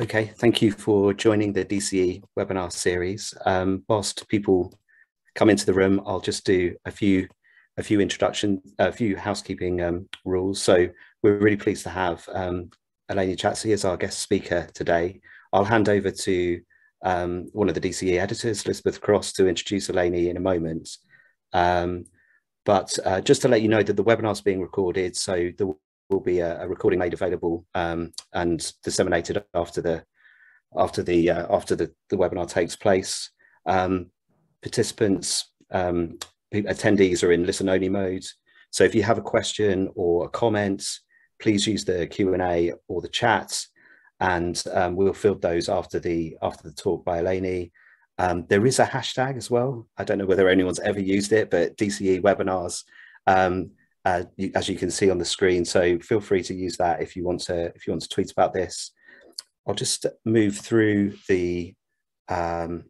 Okay, thank you for joining the DCE webinar series. Um, whilst people come into the room, I'll just do a few a few introduction, a few housekeeping um, rules. So we're really pleased to have um, Eleni Chatzi as our guest speaker today. I'll hand over to um, one of the DCE editors, Elizabeth Cross, to introduce Eleni in a moment. Um, but uh, just to let you know that the webinar is being recorded, so there will be a, a recording made available um, and disseminated after the after the uh, after the, the webinar takes place. Um, participants, um, attendees are in listen only mode. So if you have a question or a comment, please use the Q and A or the chat, and um, we'll field those after the after the talk by Eleni. Um, there is a hashtag as well. I don't know whether anyone's ever used it, but DCE webinars. Um, uh, as you can see on the screen. So feel free to use that if you want to if you want to tweet about this. I'll just move through the um,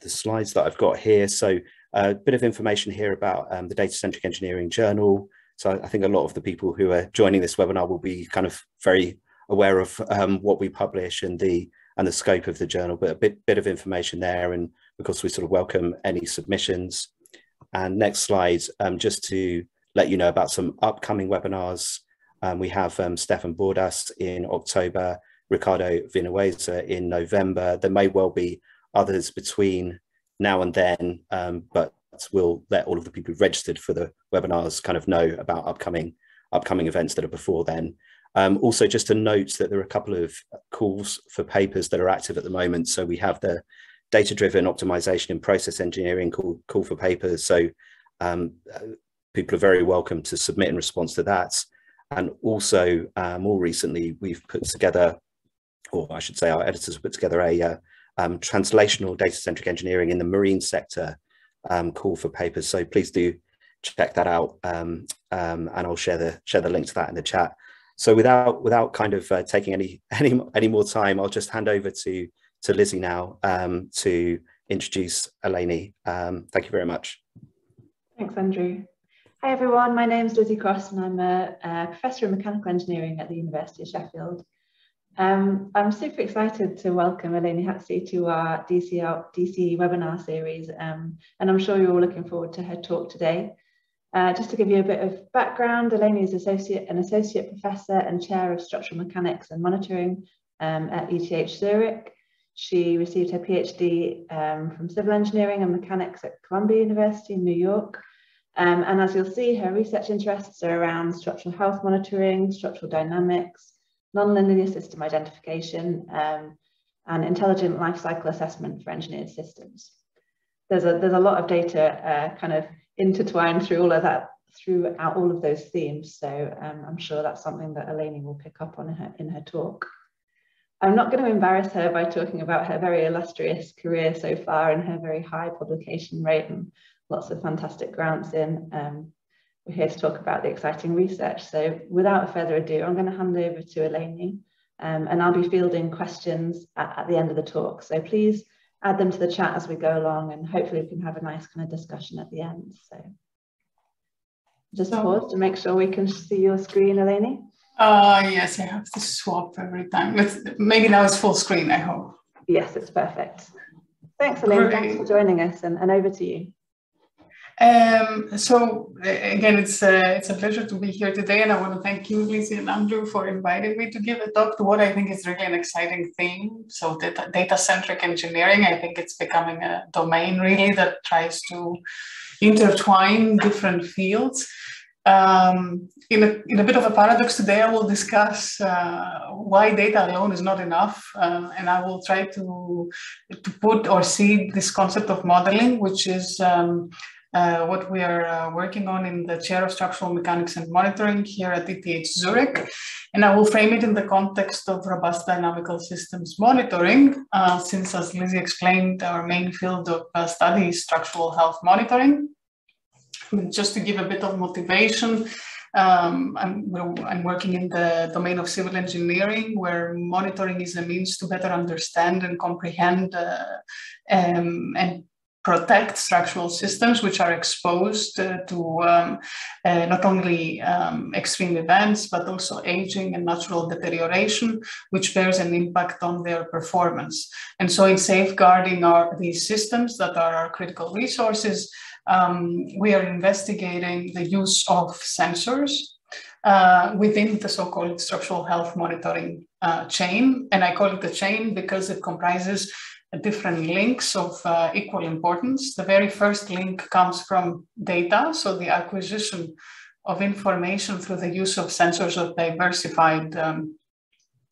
the slides that I've got here. So a uh, bit of information here about um, the Data Centric Engineering Journal. So I think a lot of the people who are joining this webinar will be kind of very aware of um, what we publish and the and the scope of the journal, but a bit, bit of information there. And of course, we sort of welcome any submissions. And next slide, um, just to let you know about some upcoming webinars. Um, we have um, Stefan Bordas in October, Ricardo Vinuesa in November. There may well be others between now and then, um, but we'll let all of the people who've registered for the webinars kind of know about upcoming upcoming events that are before then. Um, also, just to note that there are a couple of calls for papers that are active at the moment. So we have the data-driven optimization and process engineering call, call for papers. So um, people are very welcome to submit in response to that. And also, uh, more recently, we've put together, or I should say our editors put together a uh, um, translational data-centric engineering in the marine sector um, call for papers. So please do check that out, um, um, and I'll share the share the link to that in the chat. So without without kind of uh, taking any any any more time, I'll just hand over to to Lizzie now um, to introduce Eleni. Um, thank you very much. Thanks, Andrew. Hi everyone, my name is Lizzie Cross and I'm a, a, professor of mechanical engineering at the University of Sheffield. Um, I'm super excited to welcome Eleni Chatzi to our DC, DC webinar series um, and I'm sure you're all looking forward to her talk today. Uh, just to give you a bit of background, Eleni is associate, an associate professor and chair of structural mechanics and monitoring um, at ETH Zurich. She received her PhD um, from civil engineering and mechanics at Columbia University in New York. Um, and as you'll see, her research interests are around structural health monitoring, structural dynamics, nonlinear system identification, um, and intelligent life cycle assessment for engineered systems. There's a, there's a lot of data uh, kind of intertwined through all of that, throughout all of those themes. So um, I'm sure that's something that Eleni will pick up on in her, in her talk. I'm not going to embarrass her by talking about her very illustrious career so far and her very high publication rate and lots of fantastic grants in. Um, we're here to talk about the exciting research. So without further ado, I'm going to hand over to Eleni um, and I'll be fielding questions at, at, the end of the talk. So please add them to the chat as we go along and hopefully we can have a nice kind of discussion at the end. So just pause to make sure we can see your screen, Eleni. Uh, yes, I have to swap every time. Maybe now it's full screen, I hope. Yes, it's perfect. Thanks, Elaine. Great. Thanks for joining us and, and over to you. Um, so again, it's a, it's a pleasure to be here today, and I want to thank you, Lizzie and Andrew, for inviting me to give a talk to what I think is really an exciting theme. So data, data-centric engineering, I think it's becoming a domain really that tries to intertwine different fields. Um, in, a, in a bit of a paradox today, I will discuss uh, why data alone is not enough, uh, and I will try to, to put or see this concept of modeling, which is um, uh, what we are uh, working on in the chair of structural mechanics and monitoring here at ETH Zurich. And I will frame it in the context of robust dynamical systems monitoring, uh, since as Lizzie explained, our main field of uh, study is structural health monitoring just to give a bit of motivation, um, I'm, I'm, working in the domain of civil engineering, where monitoring is a means to better understand and comprehend uh, um, and protect structural systems which are exposed uh, to um, uh, not only um, extreme events, but also aging and natural deterioration, which bears an impact on their performance. And so in safeguarding our, these systems that are our critical resources, um, we are investigating the use of sensors uh, within the so-called structural health monitoring uh, chain. And I call it the chain because it comprises different links of uh, equal importance. The very first link comes from data, so the acquisition of information through the use of sensors of diversified um,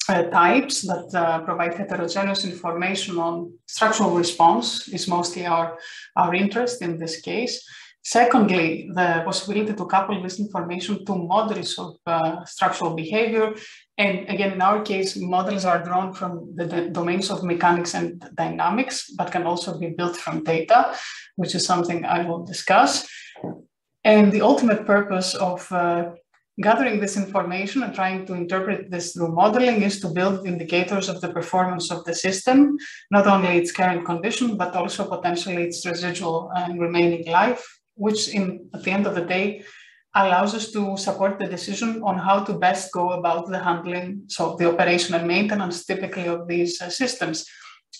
uh, types that uh, provide heterogeneous information on structural response is mostly our, our interest in this case. Secondly, the possibility to couple this information to models of uh, structural behavior. And again, in our case, models are drawn from the, domains of mechanics and dynamics, but can also be built from data, which is something I will discuss. And the ultimate purpose of uh, gathering this information and trying to interpret this through modeling is to build indicators of the performance of the system, not only its current condition, but also potentially its residual and remaining life which in at the end of the day allows us to support the decision on how to best go about the handling, so the operation and maintenance typically of these uh, systems.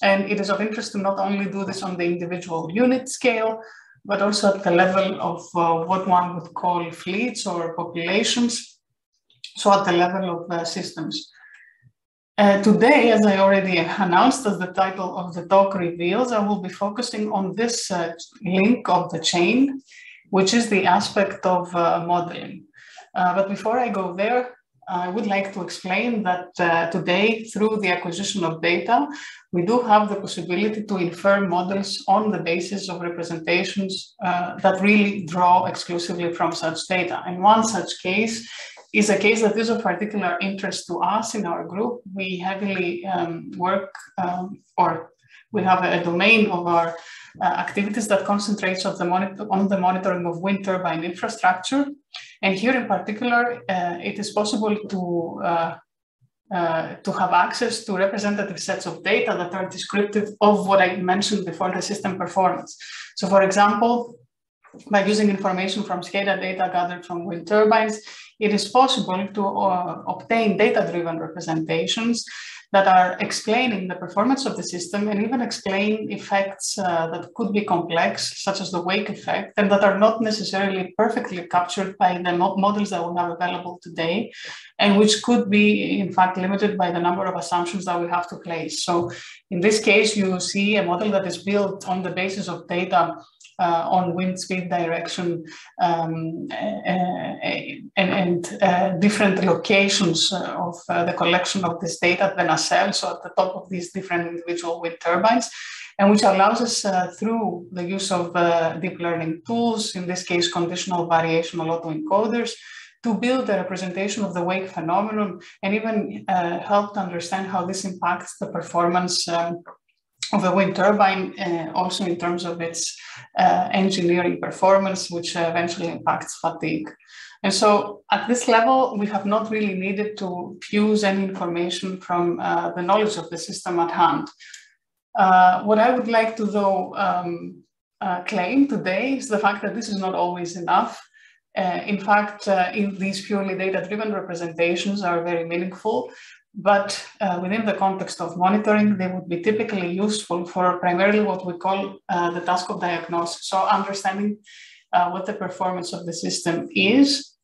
And it is of interest to not only do this on the individual unit scale, but also at the level of uh, what one would call fleets or populations, so at the level of uh, systems. Uh, today, as I already announced, as the title of the talk reveals, I will be focusing on this uh, link of the chain, which is the aspect of uh, modeling. Uh, but before I go there, I would like to explain that uh, today, through the acquisition of data, we do have the possibility to infer models on the basis of representations uh, that really draw exclusively from such data. And one such case is a case that is of particular interest to us in our group. We heavily um, work um, or we have a, domain of our uh, activities that concentrates on the, monitor on the monitoring of wind turbine infrastructure. And here in particular, uh, it is possible to uh, to have access to representative sets of data that are descriptive of what I mentioned before the system performance. So for example, by using information from SCADA data gathered from wind turbines, it is possible to uh, obtain data-driven representations that are explaining the performance of the system and even explain effects uh, that could be complex, such as the wake effect, and that are not necessarily perfectly captured by the mo models that we have available today, and which could be, in fact, limited by the number of assumptions that we have to place. So in this case, you see a model that is built on the basis of data on wind speed direction um, uh, and, and uh, different locations of the collection of this data at the nacelle, so at the top of these different individual wind turbines and which allows us uh, through the use of uh, deep learning tools, in this case, conditional variational autoencoders, to build a representation of the wake phenomenon and even uh, help to understand how this impacts the performance um, of a wind turbine, uh, also in terms of its uh, engineering performance, which uh, eventually impacts fatigue. And so at this level, we have not really needed to fuse any information from uh, the knowledge of the system at hand. Uh, what I would like to, though, um, uh, claim today is the fact that this is not always enough. in fact, in these purely data-driven representations are very meaningful, but uh, within the context of monitoring, they would be typically useful for primarily what we call uh, the task of diagnosis. So understanding uh, what the performance of the system is.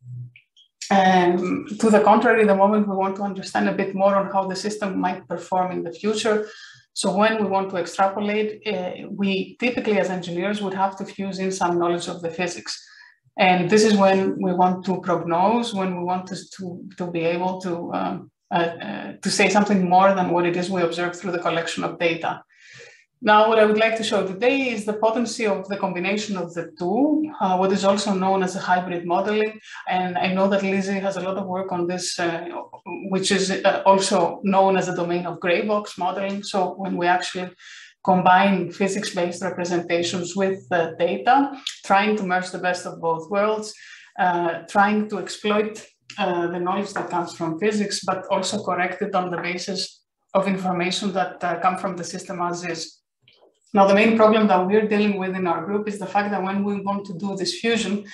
Um, to the contrary, the moment we want to understand a bit more on how the system might perform in the future. So when we want to extrapolate, uh, we typically as engineers would have to fuse in some knowledge of the physics. And this is when we want to prognose, when we want to, to, to be able to um, uh, uh, to say something more than what it is we observe through the collection of data. Now, what I would like to show today is the potency of the combination of the two, uh, what is also known as a hybrid modeling. And I know that Lizzie has a lot of work on this, uh, which is uh, also known as the domain of gray box modeling. So when we actually combine physics-based representations with data, trying to merge the best of both worlds, uh, trying to exploit uh, the knowledge that comes from physics, but also corrected on the basis of information that uh, come from the system as is. Now, the main problem that we're dealing with in our group is the fact that when we want to do this fusion,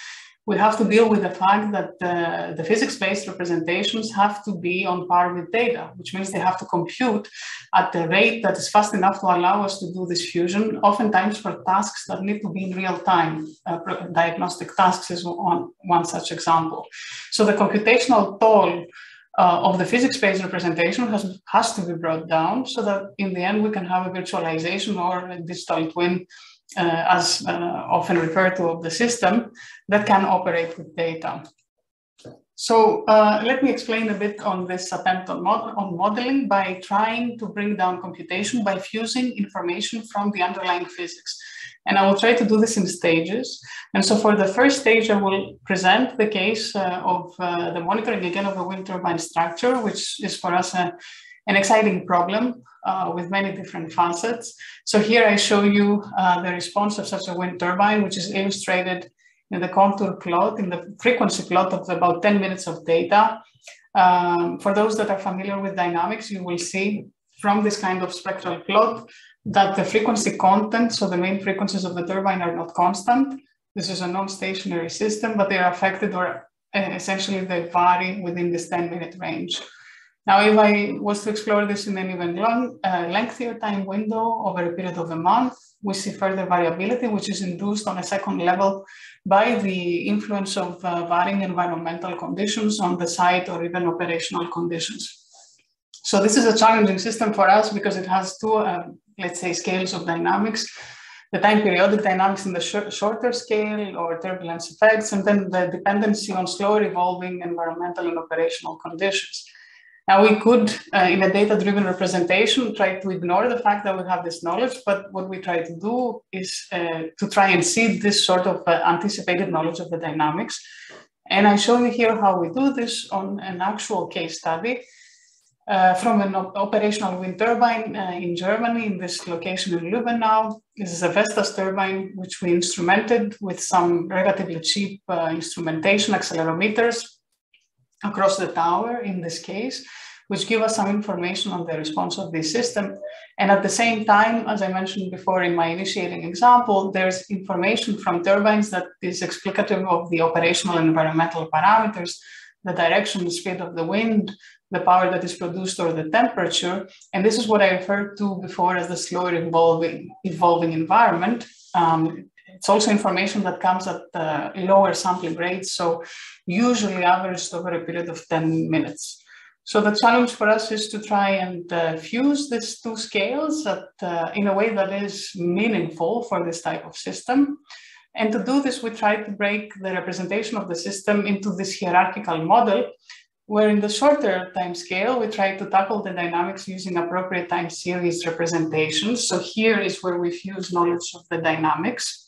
we have to deal with the fact that uh, the physics-based representations have to be on par with data, which means they have to compute at the rate that is fast enough to allow us to do this fusion, oftentimes for tasks that need to be in real time. Uh, diagnostic tasks is one, one such example. So the computational toll uh, of the physics-based representation has, has to be brought down so that in the end we can have a virtualization or a digital twin uh, as uh, often referred to of the system that can operate with data. So uh, let me explain a bit on this attempt on, mod on, modeling by trying to bring down computation by fusing information from the underlying physics. And I will try to do this in stages. And so for the first stage, I will present the case uh, of uh, the monitoring again of a wind turbine structure, which is for us a, an exciting problem uh, with many different facets. So here I show you uh, the response of such a wind turbine, which is illustrated in the contour plot, in the frequency plot of about 10 minutes of data. Um, for those that are familiar with dynamics, you will see from this kind of spectral plot that the frequency content, so the main frequencies of the turbine are not constant. This is a non-stationary system, but they are affected or uh, essentially they vary within this 10 minute range. Now, if I was to explore this in an even long, uh, lengthier time window over a period of a month, we see further variability, which is induced on a second level by the influence of uh, varying environmental conditions on the site or even operational conditions. So this is a challenging system for us because it has two, uh, let's say, scales of dynamics the time periodic dynamics in the sh shorter scale or turbulence effects, and then the dependency on slower evolving environmental and operational conditions. Now we could, uh, in a data-driven representation, try to ignore the fact that we have this knowledge, but what we try to do is uh, to try and see this sort of uh, anticipated knowledge of the dynamics. And I show you here how we do this on an actual case study uh, from an op operational wind turbine uh, in Germany, in this location in Lübbenau. This is a Vestas turbine, which we instrumented with some relatively cheap uh, instrumentation accelerometers across the tower in this case, which give us some information on the response of this system. And at the same time, as I mentioned before in my initiating example, there's information from turbines that is explicative of the operational and environmental parameters, the direction, the speed of the wind, the power that is produced or the temperature. And this is what I referred to before as the slower evolving, evolving environment. Um, it's also information that comes at uh, lower sampling rates, so usually averaged over a period of 10 minutes. So the challenge for us is to try and uh, fuse these two scales at, uh, in a way that is meaningful for this type of system. And to do this, we try to break the representation of the system into this hierarchical model, where in the shorter time scale, we try to tackle the dynamics using appropriate time series representations. So here is where we fuse knowledge of the dynamics.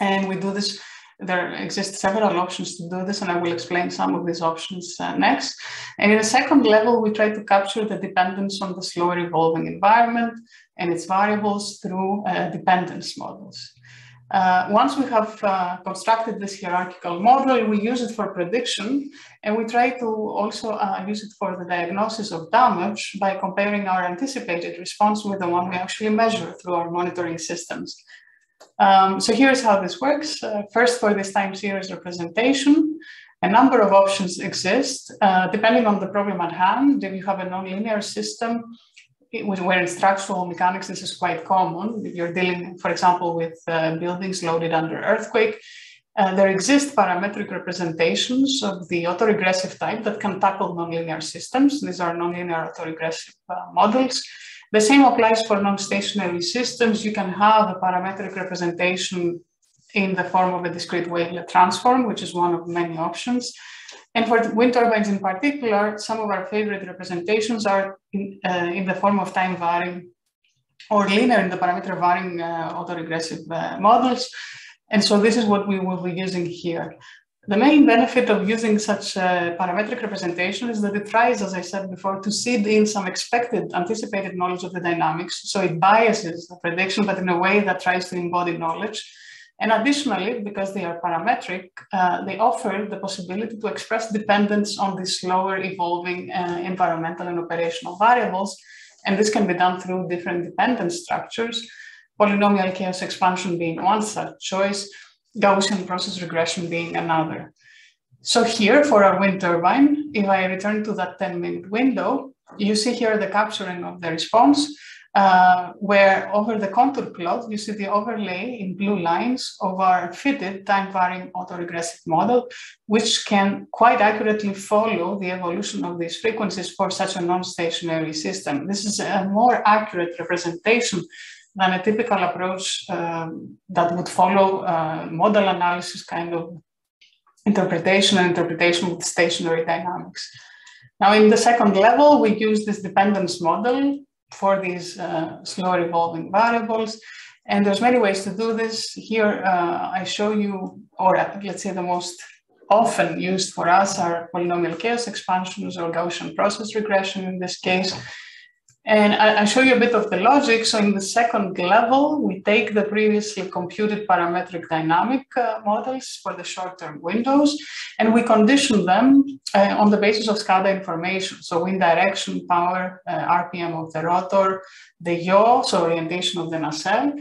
And we do this, there exist several options to do this, and I will explain some of these options uh, next. And in the second level, we try to capture the dependence on the slower evolving environment and its variables through uh, dependence models. Uh, once we have uh, constructed this hierarchical model, we use it for prediction, and we try to also uh, use it for the diagnosis of damage by comparing our anticipated response with the one we actually measure through our monitoring systems. Um, so here's how this works. Uh, first, for this time series representation, a number of options exist. Uh, depending on the problem at hand, if you have a nonlinear system, where in structural mechanics this is quite common, if you're dealing, for example, with uh, buildings loaded under earthquake, uh, there exist parametric representations of the autoregressive type that can tackle nonlinear systems. These are nonlinear autoregressive uh, models. The same applies for non-stationary systems. You can have a parametric representation in the form of a discrete wavelet transform, which is one of many options. And for wind turbines in particular, some of our favorite representations are in, uh, in the form of time varying or linear in the parameter varying uh, autoregressive uh, models. And so this is what we will be using here. The main benefit of using such a parametric representation is that it tries, as I said before, to seed in some expected, anticipated knowledge of the dynamics. So it biases the prediction, but in a way that tries to embody knowledge. And additionally, because they are parametric, uh, they offer the possibility to express dependence on these slower evolving uh, environmental and operational variables. And this can be done through different dependence structures polynomial chaos expansion being one such choice, Gaussian process regression being another. So here for our wind turbine, if I return to that 10 minute window, you see here the capturing of the response uh, where over the contour plot, you see the overlay in blue lines of our fitted time-varying autoregressive model, which can quite accurately follow the evolution of these frequencies for such a non-stationary system. This is a more accurate representation than a typical approach um, that would follow uh, modal analysis kind of interpretation and interpretation with stationary dynamics. Now, in the second level, we use this dependence model for these uh, slow evolving variables. And there's many ways to do this. Here, uh, I show you, or let's say the most often used for us are polynomial chaos expansions or Gaussian process regression in this case. And I, I show you a bit of the logic. So in the second level, we take the previously computed parametric dynamic uh, models for the short-term windows, and we condition them uh, on the basis of SCADA information. So wind direction, power, uh, RPM of the rotor, the yaw, so orientation of the nacelle.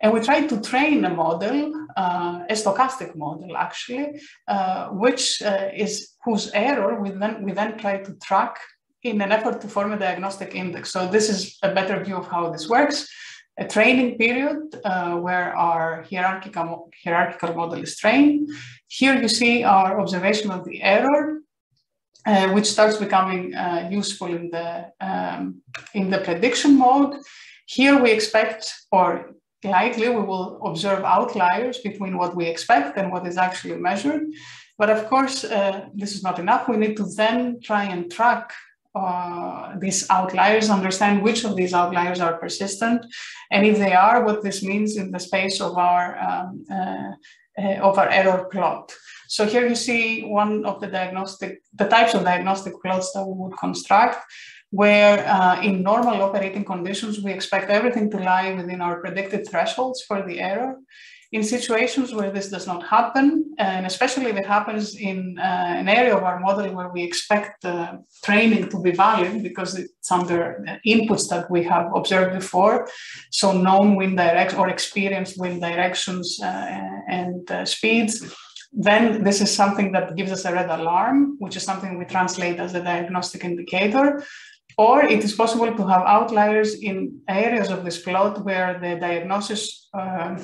And we try to train a model, uh, a stochastic model actually, uh, which uh, is whose error we then, we then try to track in an effort to form a diagnostic index. So this is a better view of how this works. A training period uh, where our hierarchical, hierarchical model is trained. Here you see our observation of the error, uh, which starts becoming uh, useful in the, um, in the prediction mode. Here we expect, or likely we will observe outliers between what we expect and what is actually measured. But of course, uh, this is not enough. We need to then try and track uh, these outliers, understand which of these outliers are persistent, and if they are, what this means in the space of our um, uh, uh, of our error plot. So here you see one of the diagnostic, the types of diagnostic plots that we would construct, where uh, in normal operating conditions, we expect everything to lie within our predicted thresholds for the error. In situations where this does not happen, and especially if it happens in uh, an area of our modeling where we expect uh, training to be valid because it's under inputs that we have observed before, so known wind directions or experienced wind directions uh, and uh, speeds, then this is something that gives us a red alarm, which is something we translate as a diagnostic indicator. Or it is possible to have outliers in areas of this plot where the diagnosis uh,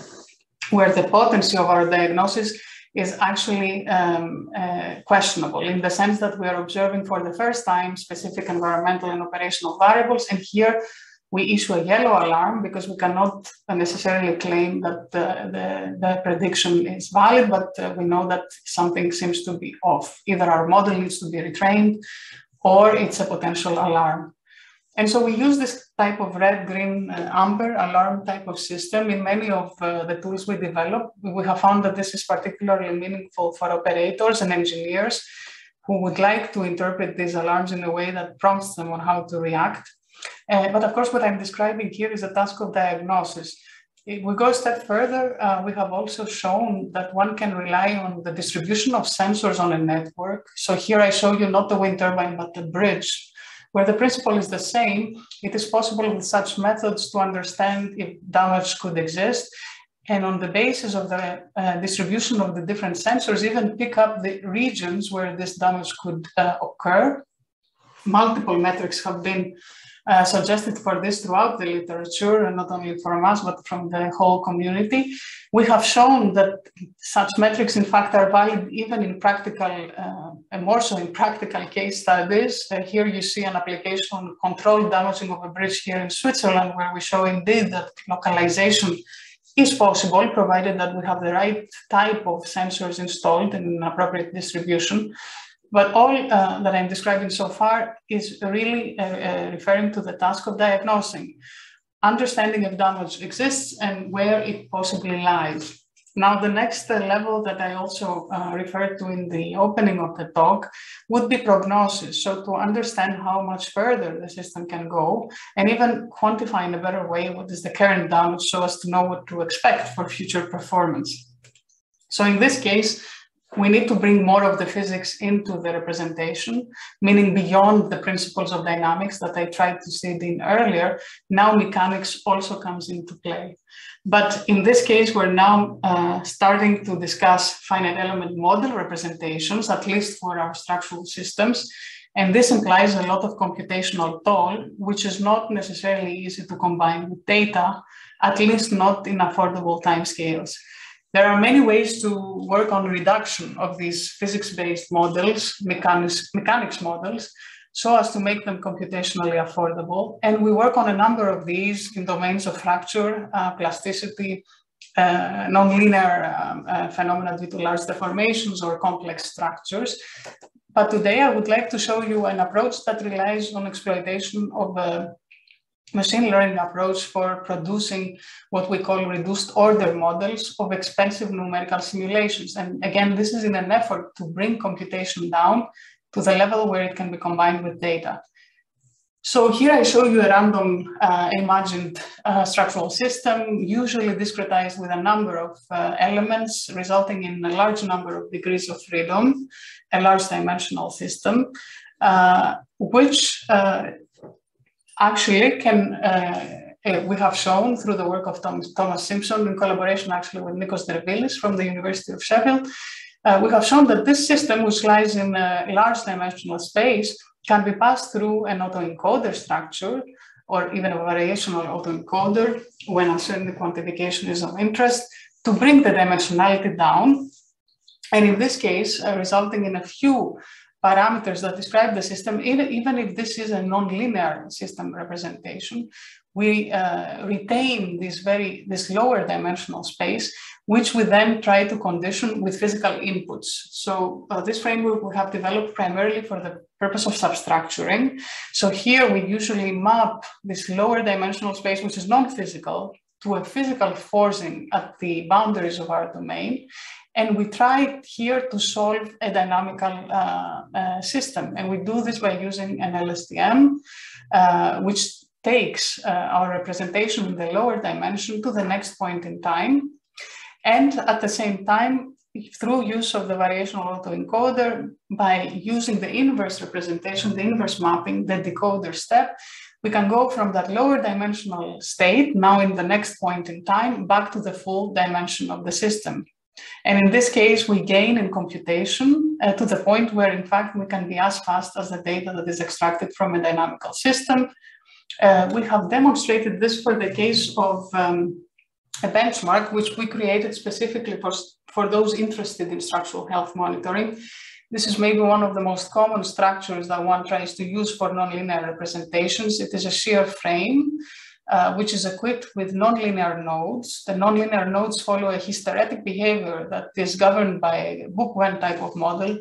where the potency of our diagnosis is actually um, uh, questionable in the sense that we are observing for the first time specific environmental and operational variables. And here we issue a yellow alarm because we cannot necessarily claim that the, the, the prediction is valid, but uh, we know that something seems to be off. Either our model needs to be retrained or it's a potential alarm. And so we use this type of red, green, uh, amber alarm type of system in many of uh, the tools we develop. We have found that this is particularly meaningful for operators and engineers who would like to interpret these alarms in a way that prompts them on how to react. Uh, but of course, what I'm describing here is a task of diagnosis. If we go a step further, uh, we have also shown that one can rely on the distribution of sensors on a network. So here I show you not the wind turbine, but the bridge where the principle is the same, it is possible with such methods to understand if damage could exist. And on the basis of the uh, distribution of the different sensors, even pick up the regions where this damage could uh, occur. Multiple metrics have been uh, suggested for this throughout the literature, and not only from us, but from the whole community. We have shown that such metrics, in fact, are valid even in practical, uh, and more so in practical case studies. Uh, here you see an application on controlled damaging of a bridge here in Switzerland, where we show indeed that localization is possible, provided that we have the right type of sensors installed in an appropriate distribution. But all uh, that I'm describing so far is really uh, uh, referring to the task of diagnosing, understanding if damage exists and where it possibly lies. Now, the next level that I also uh, referred to in the opening of the talk would be prognosis. So to understand how much further the system can go and even quantify in a better way what is the current damage so as to know what to expect for future performance. So in this case, we need to bring more of the physics into the representation, meaning beyond the principles of dynamics that I tried to say in earlier, now mechanics also comes into play. But in this case, we're now uh, starting to discuss finite element model representations, at least for our structural systems. And this implies a lot of computational toll, which is not necessarily easy to combine with data, at least not in affordable timescales. There are many ways to work on reduction of these physics-based models, mechanics, mechanics models, so as to make them computationally affordable. And we work on a number of these in domains of fracture, uh, plasticity, uh, nonlinear um, uh, phenomena due to large deformations or complex structures. But today I would like to show you an approach that relies on exploitation of a machine learning approach for producing what we call reduced order models of expensive numerical simulations. And again, this is in an effort to bring computation down to the level where it can be combined with data. So here I show you a random uh, imagined uh, structural system, usually discretized with a number of uh, elements, resulting in a large number of degrees of freedom, a large dimensional system, uh, which uh, actually can, uh, uh, we have shown through the work of Tom, Thomas Simpson in collaboration actually with Nikos Dervilis from the University of Sheffield, uh, we have shown that this system, which lies in a large dimensional space, can be passed through an autoencoder structure or even a variational autoencoder when a certain quantification is of interest to bring the dimensionality down. And in this case, uh, resulting in a few parameters that describe the system, even, if this is a nonlinear system representation, we uh, retain this very this lower dimensional space, which we then try to condition with physical inputs. So uh, this framework we have developed primarily for the purpose of substructuring. So here we usually map this lower dimensional space, which is non-physical, to a physical forcing at the boundaries of our domain. And we try here to solve a dynamical uh, uh, system. And we do this by using an LSTM, uh, which takes uh, our representation in the lower dimension to the next point in time. And at the same time, through use of the variational autoencoder, by using the inverse representation, the inverse mapping, the decoder step, we can go from that lower dimensional state, now in the next point in time, back to the full dimension of the system. And in this case, we gain in computation uh, to the point where, in fact, we can be as fast as the data that is extracted from a dynamical system. Uh, we have demonstrated this for the case of um, a benchmark, which we created specifically for, for those interested in structural health monitoring. This is maybe one of the most common structures that one tries to use for nonlinear representations. It is a shear frame uh, which is equipped with nonlinear nodes. The nonlinear nodes follow a hysteretic behavior that is governed by a Bouc-Wen type of model.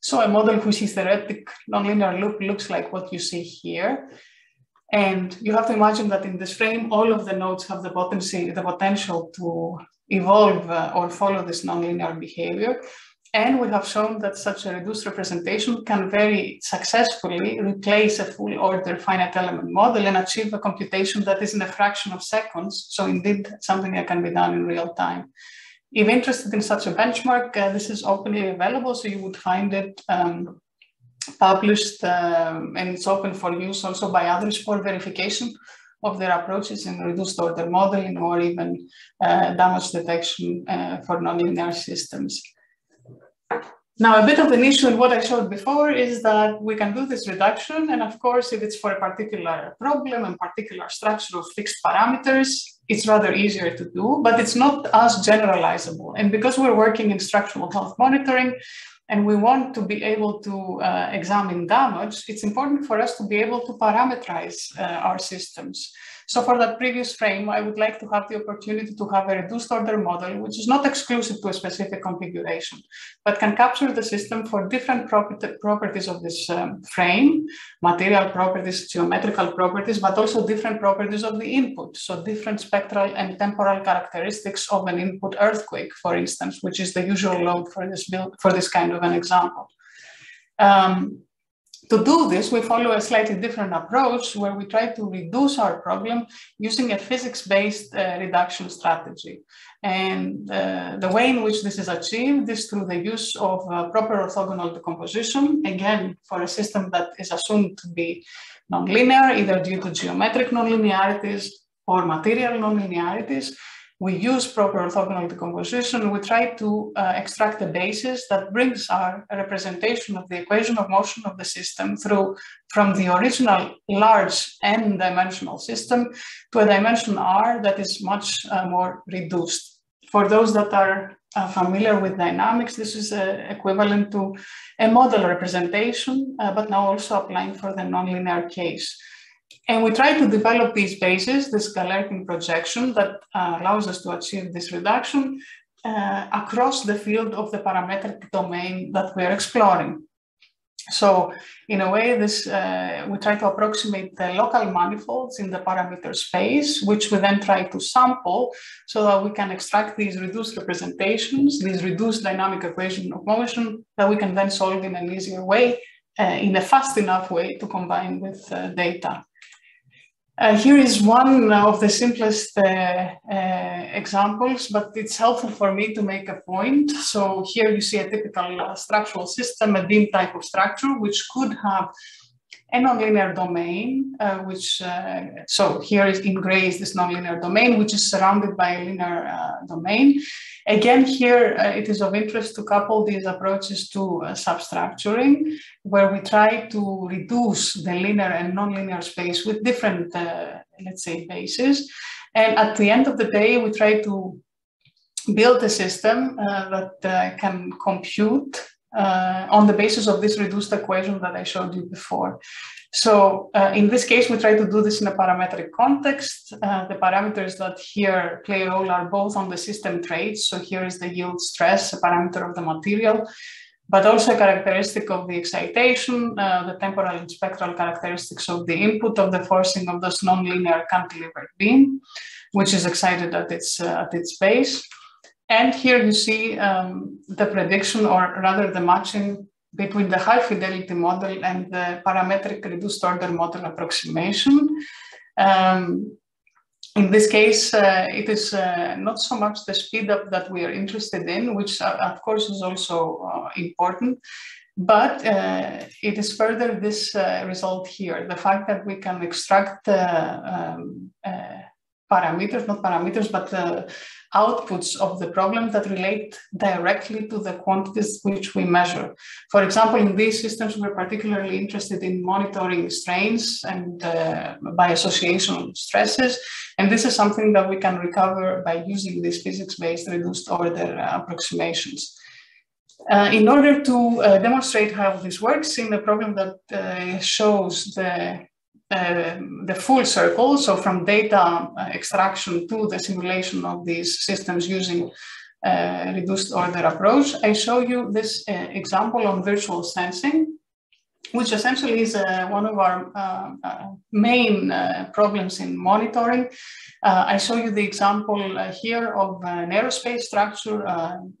So a model whose hysteretic nonlinear loop looks like what you see here. And you have to imagine that in this frame, all of the nodes have the, potency, the potential to evolve uh, or follow this nonlinear behavior. And we have shown that such a reduced representation can very successfully replace a full order finite element model and achieve a computation that is in a fraction of seconds. So indeed, something that can be done in real time. If interested in such a benchmark, uh, this is openly available, so you would find it um, published um, and it's open for use also by others for verification of their approaches in reduced order modeling or even uh, damage detection uh, for nonlinear systems. Now, a bit of an issue in what I showed before is that we can do this reduction. And of course, if it's for a particular problem and particular structure of fixed parameters, it's rather easier to do, but it's not as generalizable. And because we're working in structural health monitoring, and we want to be able to uh, examine damage, it's important for us to be able to parameterize uh, our systems. So for that previous frame, I would like to have the opportunity to have a reduced order model, which is not exclusive to a specific configuration, but can capture the system for different properties of this um, frame, material properties, geometrical properties, but also different properties of the input. So different spectral and temporal characteristics of an input earthquake, for instance, which is the usual load for this, build, for this kind of an example. Um, To do this, we follow a slightly different approach where we try to reduce our problem using a physics-based uh, reduction strategy. And uh, the way in which this is achieved is through the use of uh, proper orthogonal decomposition, again, for a system that is assumed to be nonlinear, either due to geometric nonlinearities or material nonlinearities. We use proper orthogonal decomposition. We try to uh, extract a basis that brings our representation of the equation of motion of the system through from the original large n-dimensional system to a dimension r that is much uh, more reduced. For those that are uh, familiar with dynamics, this is uh, equivalent to a modal representation, uh, but now also applying for the nonlinear case. And we try to develop these bases, this Galerkin projection that uh, allows us to achieve this reduction uh, across the field of the parametric domain that we're exploring. So in a way, this uh, we try to approximate the local manifolds in the parameter space, which we then try to sample so that we can extract these reduced representations, these reduced dynamic equation of motion that we can then solve in an easier way, uh, in a fast enough way to combine with uh, data. Uh, here is one of the simplest uh, uh, examples, but it's helpful for me to make a point. So here you see a typical structural system, a beam type of structure, which could have a nonlinear domain, uh, which, uh, so here is in gray is this nonlinear domain, which is surrounded by a linear uh, domain. Again, here uh, it is of interest to couple these approaches to uh, substructuring, where we try to reduce the linear and nonlinear space with different, uh, let's say, bases. And at the end of the day, we try to build a system that can compute uh, on the basis of this reduced equation that I showed you before. So uh, in this case, we try to do this in a parametric context. Uh, the parameters that here play a role are both on the system traits. So here is the yield stress, a parameter of the material, but also a characteristic of the excitation, uh, the temporal and spectral characteristics of the input of the forcing of this nonlinear cantilevered beam, which is excited at its, uh, at its base. And here you see um, the prediction or rather the matching between the high fidelity model and the parametric reduced order model approximation. Um, in this case, uh, it is uh, not so much the speed up that we are interested in, which uh, of course is also uh, important, but uh, it is further this uh, result here, the fact that we can extract um, parameters, not parameters, but outputs of the problem that relate directly to the quantities which we measure. For example, in these systems, we're particularly interested in monitoring strains and uh, by association stresses. And this is something that we can recover by using these physics-based reduced order uh, approximations. Uh, in order to uh, demonstrate how this works in a problem that uh, shows the the full circle, so from data uh, extraction to the simulation of these systems using uh, reduced order approach, I show you this uh, example on virtual sensing, which essentially is uh, one of our uh, uh, main problems in monitoring. I show you the example here of an aerospace structure,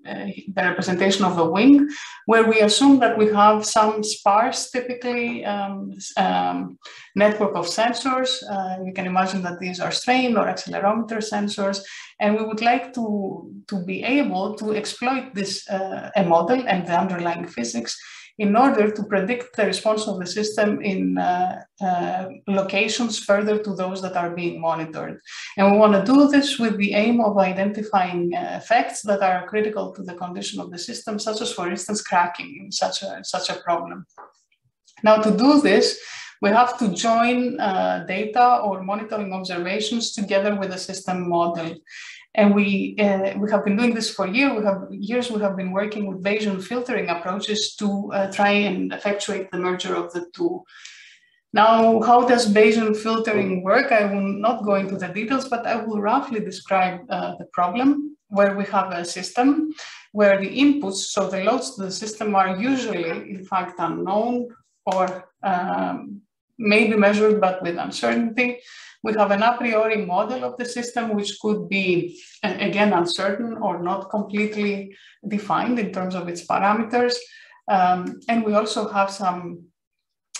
the representation of a wing, where we assume that we have some sparse, typically, um, um, network of sensors. you can imagine that these are strain or accelerometer sensors, and we would like to, to be able to exploit this a model and the underlying physics in order to predict the response of the system in uh, uh, locations further to those that are being monitored. And we want to do this with the aim of identifying uh, effects that are critical to the condition of the system, such as, for instance, cracking in such a, such a problem. Now, to do this, we have to join uh, data or monitoring observations together with a system model. And we, uh, we have been doing this for years. We have, years we have been working with Bayesian filtering approaches to uh, try and effectuate the merger of the two. Now, how does Bayesian filtering work? I will not go into the details, but I will roughly describe uh, the problem where we have a system where the inputs, so the loads to the system are usually, in fact, unknown or um, may be measured, but with uncertainty. We have an a priori model of the system, which could be, again, uncertain or not completely defined in terms of its parameters. Um, and we also have some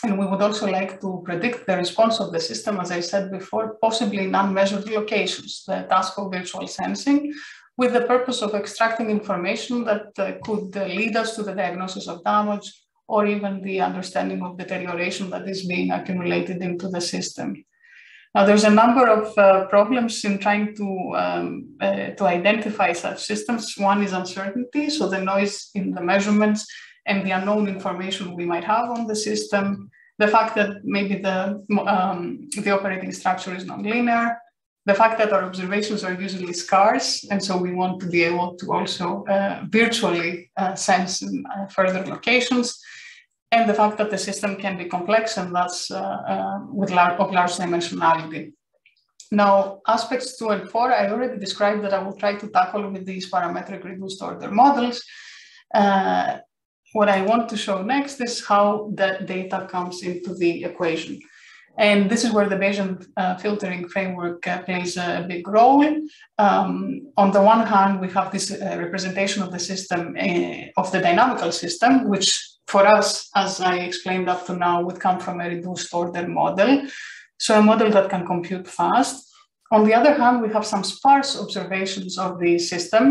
And we would also like to predict the response of the system, as I said before, possibly in unmeasured locations, the task of virtual sensing, with the purpose of extracting information that uh, could uh, lead us to the diagnosis of damage or even the understanding of deterioration that is being accumulated into the system. Now, there's a number of uh, problems in trying to, um, uh, to identify such systems. One is uncertainty, so the noise in the measurements and the unknown information we might have on the system. The fact that maybe the, um, the operating structure is nonlinear, the fact that our observations are usually scarce, and so we want to be able to also uh, virtually uh, sense in uh, further locations, and the fact that the system can be complex and that's uh, uh, with large, of large dimensionality. Now, aspects two and four, I already described that I will try to tackle with these parametric reduced order models. Uh, what I want to show next is how that data comes into the equation. And this is where the Bayesian uh, filtering framework uh, plays a big role. Um, on the one hand, we have this uh, representation of the system, uh, of the dynamical system, which for us, as I explained up to now, would come from a reduced order model. So a model that can compute fast. On the other hand, we have some sparse observations of the system,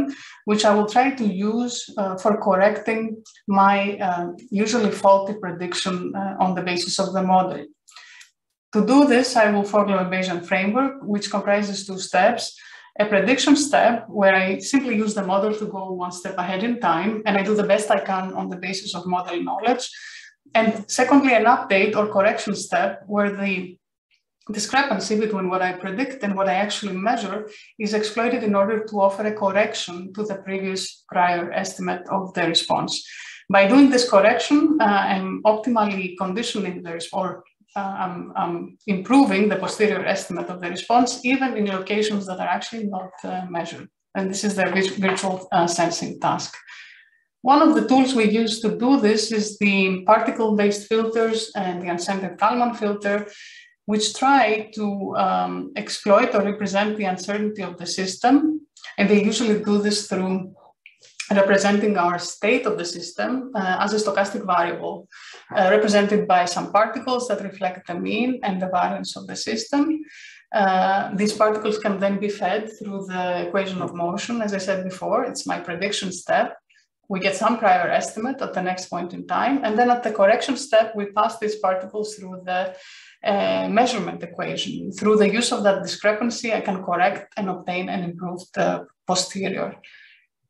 which I will try to use uh, for correcting my uh, usually faulty prediction on the basis of the model. To do this, I will follow a Bayesian framework, which comprises two steps. A prediction step, where I simply use the model to go one step ahead in time, and I do the best I can on the basis of model knowledge. And secondly, an update or correction step, where the discrepancy between what I predict and what I actually measure is exploited in order to offer a correction to the previous prior estimate of the response. By doing this correction, uh, I'm optimally conditioning the response, uh, I'm, I'm, improving the posterior estimate of the response, even in locations that are actually not uh, measured. And this is the virtual uh, sensing task. One of the tools we use to do this is the particle-based filters and the unscented Kalman filter, which try to um, exploit or represent the uncertainty of the system. And they usually do this through representing our state of the system uh, as a stochastic variable, uh, represented by some particles that reflect the mean and the variance of the system. Uh, these particles can then be fed through the equation of motion. As I said before, it's my prediction step. We get some prior estimate at the next point in time. And then at the correction step, we pass these particles through the uh, measurement equation. Through the use of that discrepancy, I can correct and obtain an improved uh, posterior.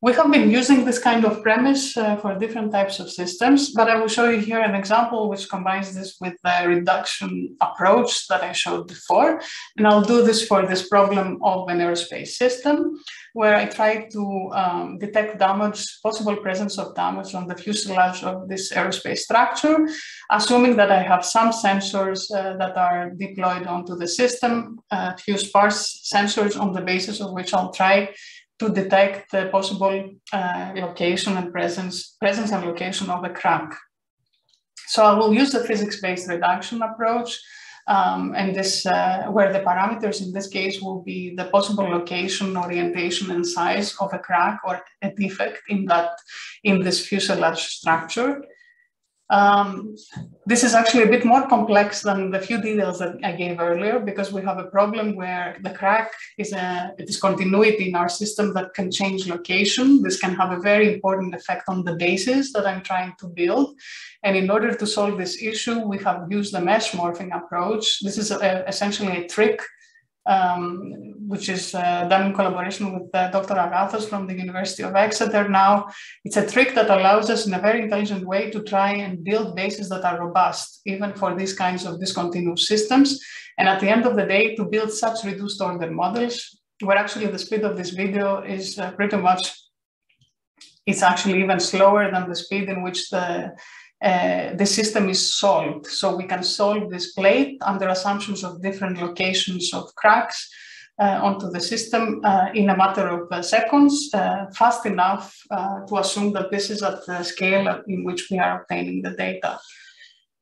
We have been using this kind of premise uh, for different types of systems, but I will show you here an example which combines this with the reduction approach that I showed before. And I'll do this for this problem of an aerospace system, where I try to um, detect damage, possible presence of damage on the fuselage of this aerospace structure, assuming that I have some sensors uh, that are deployed onto the system, a few sparse sensors on the basis of which I'll try to detect the possible uh, location and presence, presence and location of a crack. So I will use the physics-based reduction approach, um, and this uh, where the parameters in this case will be the possible location, orientation, and size of a crack or a defect in that in this fuselage structure. Um, this is actually a bit more complex than the few details that I gave earlier because we have a problem where the crack is a discontinuity in our system that can change location. This can have a very important effect on the basis that I'm trying to build. And in order to solve this issue, we have used the mesh morphing approach. This is a, essentially a trick um, which is uh, done in collaboration with uh, Dr. Agathos from the University of Exeter now. It's a trick that allows us in a very intelligent way to try and build bases that are robust, even for these kinds of discontinuous systems. And at the end of the day, to build such reduced order models, where actually the speed of this video is uh, pretty much, it's actually even slower than the speed in which the uh, the system is solved. So we can solve this plate under assumptions of different locations of cracks uh, onto the system uh, in a matter of uh, seconds, uh, fast enough to assume that this is at the scale in which we are obtaining the data.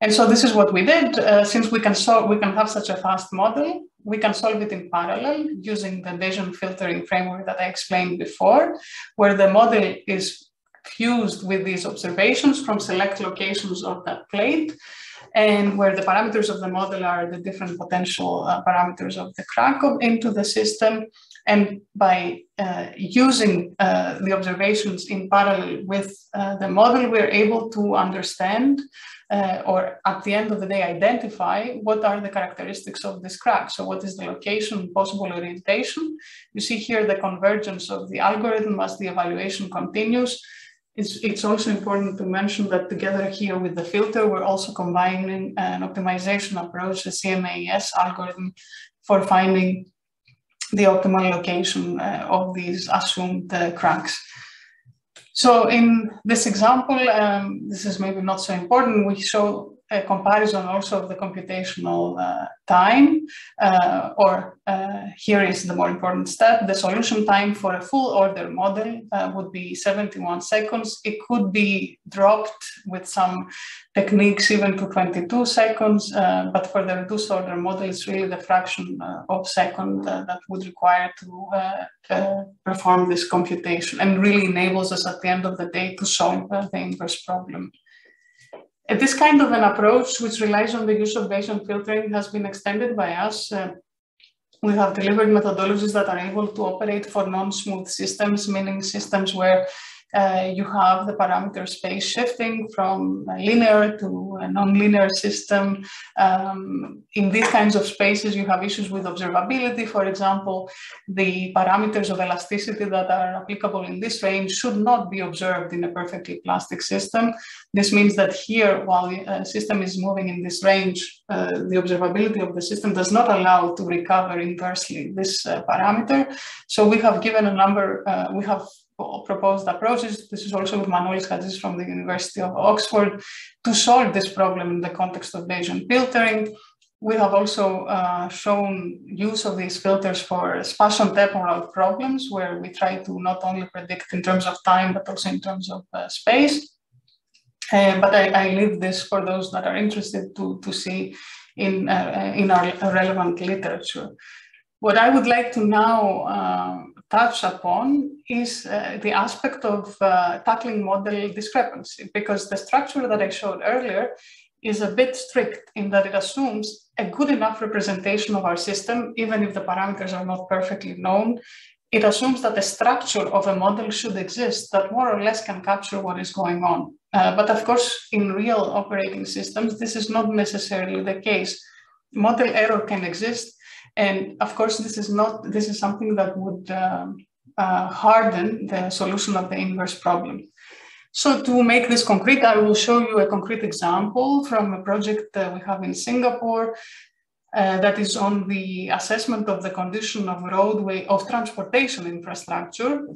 And so this is what we did. since we can solve, we can have such a fast model, we can solve it in parallel using the Bayesian filtering framework that I explained before, where the model is fused with these observations from select locations of that plate. and where the parameters of the model are the different potential uh, parameters of the crack into the system. And by uh, using uh, the observations in parallel with uh, the model, we're able to understand uh, or at the end of the day identify what are the characteristics of this crack. So what is the location, possible orientation. You see here the convergence of the algorithm as the evaluation continues. It's, it's also important to mention that together here with the filter, we're also combining an optimization approach, the CMA-ES algorithm for finding the optimal location uh, of these assumed uh, cracks. So in this example, um, this is maybe not so important, we show a comparison also of the computational uh, time, uh, or uh, here is the more important step, the solution time for a full order model uh, would be 71 seconds. It could be dropped with some techniques even to 22 seconds, uh, but for the reduced order model, it's really the fraction uh, of second that would require to perform this computation and really enables us at the end of the day to solve the inverse problem. This kind of an approach, which relies on the use of Bayesian filtering, has been extended by us. Uh, we have delivered methodologies that are able to operate for non-smooth systems, meaning systems where uh, you have the parameter space shifting from linear to a non-linear system. Um, in these kinds of spaces, you have issues with observability. For example, the parameters of elasticity that are applicable in this range should not be observed in a perfectly plastic system. This means that here, while the system is moving in this range, uh, the observability of the system does not allow to recover inversely this uh, parameter. So we have given a number, uh, we have proposed approaches. This is also with Manolis Chatzis from the University of Oxford to solve this problem in the context of Bayesian filtering. We have also uh, shown use of these filters for spatial-temporal problems, where we try to not only predict in terms of time, but also in terms of uh, space. Uh, but I, I, leave this for those that are interested to, to see in, uh, in our relevant literature. What I would like to now uh, touch upon is uh, the aspect of uh, tackling model discrepancy, because the structure that I showed earlier is a bit strict in that it assumes a good enough representation of our system, even if the parameters are not perfectly known. It assumes that the structure of a model should exist that more or less can capture what is going on. Uh, but of course, in real operating systems, this is not necessarily the case. Model error can exist, and of course, this is not, this is something that would uh, uh, harden the solution of the inverse problem. So to make this concrete, I will show you a concrete example from a project that we have in Singapore uh, that is on the assessment of the condition of roadway of transportation infrastructure.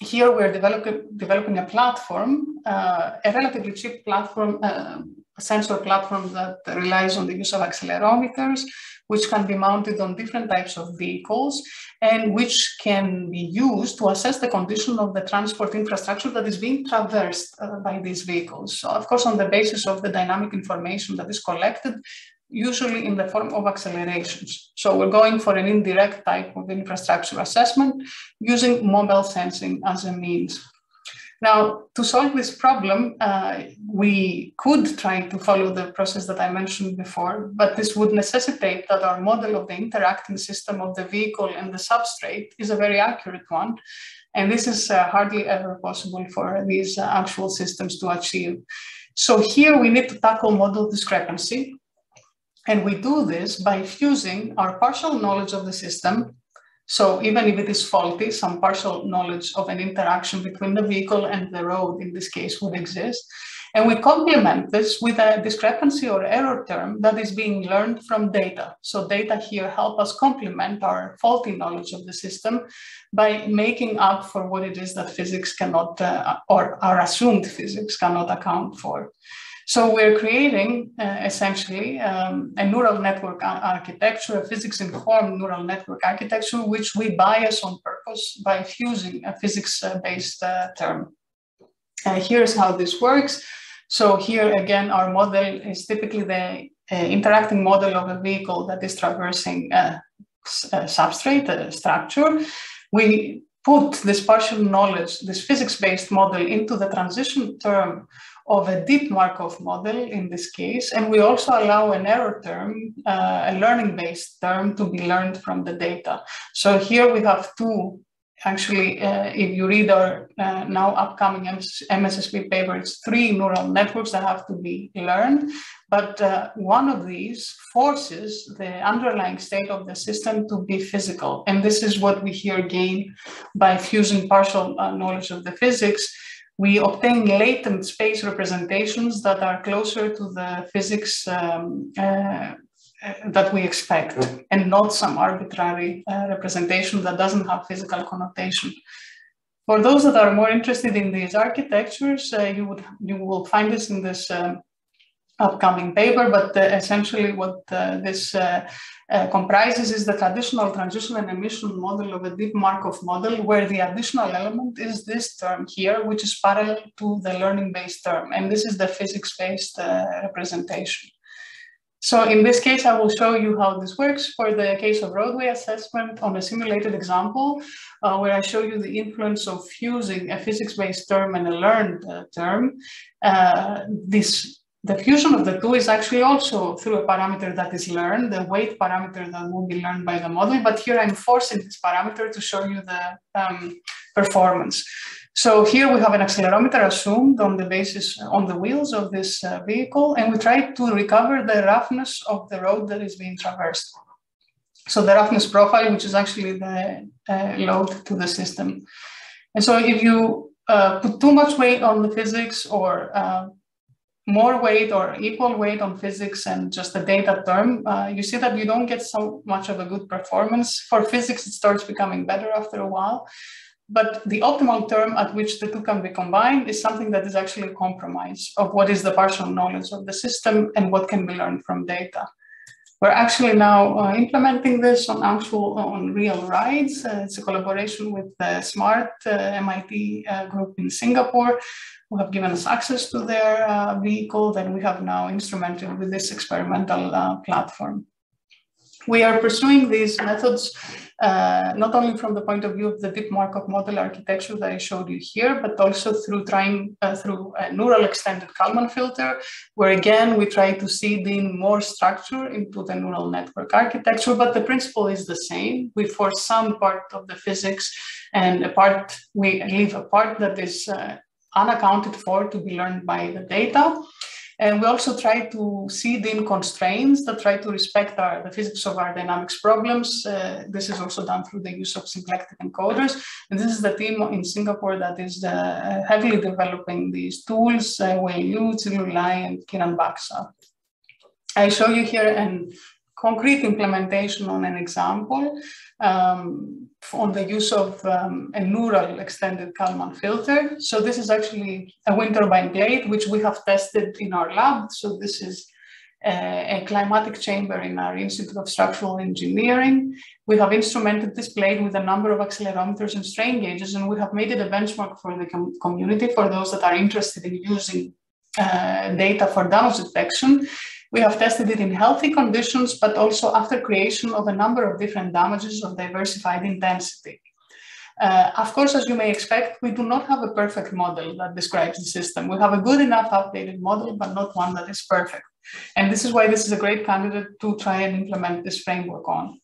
Here we're developing, developing a platform, uh, a relatively cheap platform, uh, a sensor platform that relies on the use of accelerometers which can be mounted on different types of vehicles and which can be used to assess the condition of the transport infrastructure that is being traversed uh, by these vehicles. So of course, on the basis of the dynamic information that is collected, usually in the form of accelerations. So we're going for an indirect type of infrastructure assessment using mobile sensing as a means. Now, to solve this problem, uh, we could try to follow the process that I mentioned before, but this would necessitate that our model of the interacting system of the vehicle and the substrate is a very accurate one. And this is uh, hardly ever possible for these uh, actual systems to achieve. So here we need to tackle model discrepancy. And we do this by fusing our partial knowledge of the system so even if it is faulty, some partial knowledge of an interaction between the vehicle and the road in this case would exist. And we complement this with a discrepancy or error term that is being learned from data. So data here help us complement our faulty knowledge of the system by making up for what it is that physics cannot, uh, or our assumed physics cannot account for. So we're creating uh, essentially um, a neural network architecture, a physics-informed neural network architecture, which we bias on purpose by fusing a physics-based uh, term. Uh, here's how this works. So here again, our model is typically the uh, interacting model of a vehicle that is traversing a, a substrate, a structure. We put this partial knowledge, this physics-based model into the transition term of a deep Markov model in this case. And we also allow an error term, uh, a learning-based term to be learned from the data. So here we have two actually, uh, if you read our uh, now upcoming MSSP paper, it's three neural networks that have to be learned. But uh, one of these forces the underlying state of the system to be physical. And this is what we here gain by fusing partial uh, knowledge of the physics. We obtain latent space representations that are closer to the physics um, uh, uh, that we expect and not some arbitrary uh, representation that doesn't have physical connotation. For those that are more interested in these architectures, uh, you would you will find this in this um, upcoming paper, but uh, essentially what uh, this uh, comprises is the traditional transition and emission model of a deep Markov model, where the additional element is this term here, which is parallel to the learning-based term. And this is the physics-based representation. So in this case, I will show you how this works for the case of roadway assessment on a simulated example, uh, where I show you the influence of fusing a physics-based term and a learned uh, term. Uh, this the fusion of the two is actually also through a parameter that is learned, the weight parameter that will be learned by the model. But here I'm forcing this parameter to show you the um, performance. So here we have an accelerometer assumed on the basis on the wheels of this uh, vehicle, and we try to recover the roughness of the road that is being traversed. So the roughness profile, which is actually the uh, load to the system. And so if you uh, put too much weight on the physics or uh, more weight or equal weight on physics and just a data term, uh, you see that you don't get so much of a good performance. For physics, it starts becoming better after a while. But the optimal term at which the two can be combined is something that is actually a compromise of what is the partial knowledge of the system and what can be learned from data. We're actually now uh, implementing this on actual on real rides. Uh, it's a collaboration with the SMART uh, MIT uh, group in Singapore, who have given us access to their uh, vehicle that we have now instrumented with this experimental uh, platform. We are pursuing these methods uh, not only from the point of view of the deep Markov model architecture that I showed you here, but also through trying uh, through a neural extended Kalman filter, where again we try to seed in more structure into the neural network architecture, but the principle is the same. We force some part of the physics and a part, we leave a part that is uh, unaccounted for to be learned by the data. And we also try to seed in constraints that try to respect our, the physics of our dynamics problems. Uh, this is also done through the use of symplectic encoders. And this is the team in Singapore that is uh, heavily developing these tools, uh, Wei Liu, Zhilu Lai, and Kiran Bacsa. I show you here an concrete implementation on an example um, on the use of um, a neural extended Kalman filter. So this is actually a wind turbine blade, which we have tested in our lab. So this is a, a climatic chamber in our Institute of Structural Engineering. We have instrumented this blade with a number of accelerometers and strain gauges, and we have made it a benchmark for the com community, for those that are interested in using uh, data for damage detection. We have tested it in healthy conditions, but also after creation of a number of different damages of diversified intensity. Uh, of course, as you may expect, we do not have a perfect model that describes the system. We have a good enough updated model, but not one that is perfect. And this is why this is a great candidate to try and implement this framework on.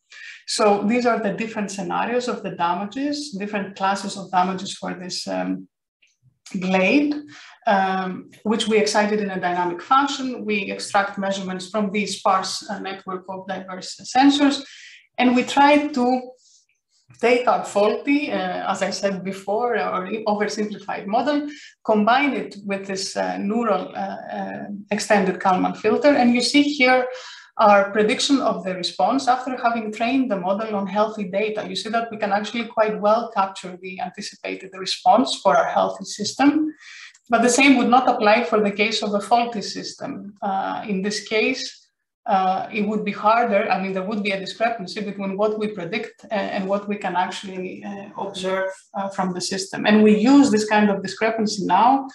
So these are the different scenarios of the damages, different classes of damages for this um, blade um, which we excited in a dynamic fashion. We extract measurements from these sparse uh, network of diverse sensors, and we try to take our faulty, uh, as I said before, or oversimplified model, combine it with this uh, neural uh, uh, extended Kalman filter, and you see here our prediction of the response after having trained the model on healthy data. You see that we can actually quite well capture the anticipated response for our healthy system. But the same would not apply for the case of a faulty system. Uh, in this case, uh, it would be harder. I mean, there would be a discrepancy between what we predict and, and what we can actually uh, observe uh, from the system. And we use this kind of discrepancy now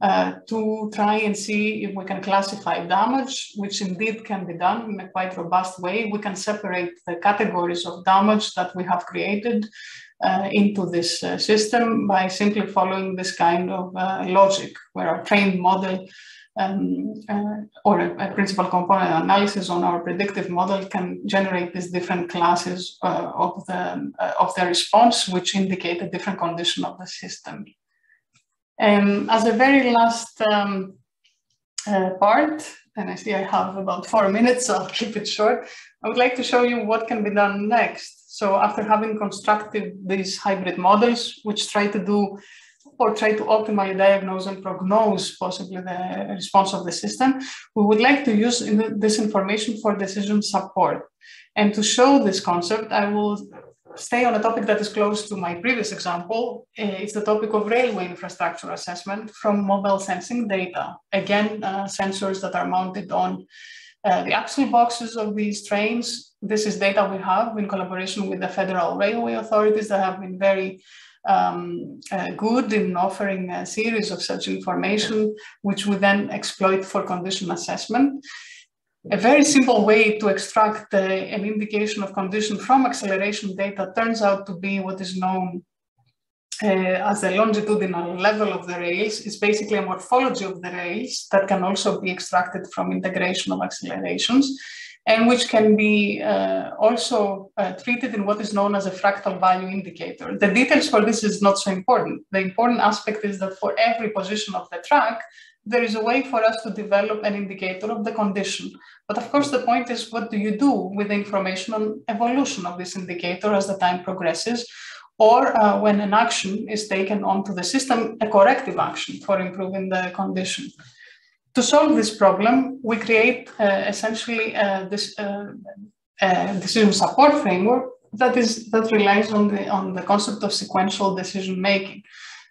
uh, to try and see if we can classify damage, which indeed can be done in a quite robust way. We can separate the categories of damage that we have created uh, into this uh, system by simply following this kind of uh, logic, where our trained model um, uh, or a, a, principal component analysis on our predictive model can generate these different classes of the of the response, which indicate a different condition of the system. And as a very last um, part, and I see I have about four minutes, so I'll keep it short. I would like to show you what can be done next. So after having constructed these hybrid models, which try to do or try to optimally diagnose and prognose possibly the response of the system, we would like to use this information for decision support. And to show this concept, I will stay on a topic that is close to my previous example. Eh, it's the topic of railway infrastructure assessment from mobile sensing data. Again, uh, sensors that are mounted on uh, the axle boxes of these trains. This is data we have in collaboration with the federal railway authorities that have been very um, uh, good in offering a series of such information, which we then exploit for condition assessment. A very simple way to extract uh, an indication of condition from acceleration data turns out to be what is known uh, as the longitudinal level of the rails. It's basically a morphology of the rails that can also be extracted from integration of accelerations and which can be uh, also uh, treated in what is known as a fractal value indicator. The details for this is not so important. The important aspect is that for every position of the track, there is a way for us to develop an indicator of the condition. But of course, the point is, what do you do with the information on evolution of this indicator as the time progresses? Or uh, when an action is taken onto the system, a corrective action for improving the condition. To solve this problem, we create uh, essentially uh, this uh, uh, decision support framework that is that relies on the on the concept of sequential decision making.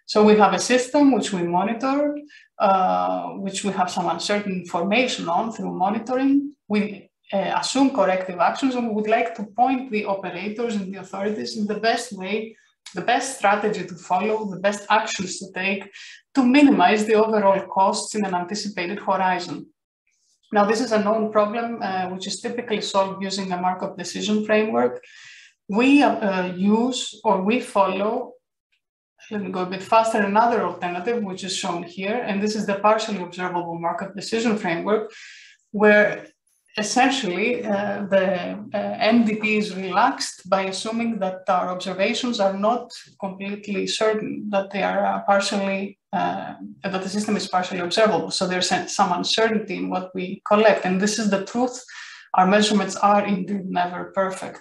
So we have a system which we monitor, uh, which we have some uncertain information on through monitoring. We uh, assume corrective actions and we would like to point the operators and the authorities in the best way, the best strategy to follow, the best actions to take to minimize the overall costs in an anticipated horizon. Now, this is a known problem uh, which is typically solved using a Markov decision framework. We uh, use or we follow let me go a bit faster, another alternative, which is shown here, and this is the partially observable Markov decision framework, where essentially uh, the uh, MDP is relaxed by assuming that our observations are not completely certain, that they are uh, partially, uh, that the system is partially observable. So there's some uncertainty in what we collect, and this is the truth. Our measurements are indeed never perfect.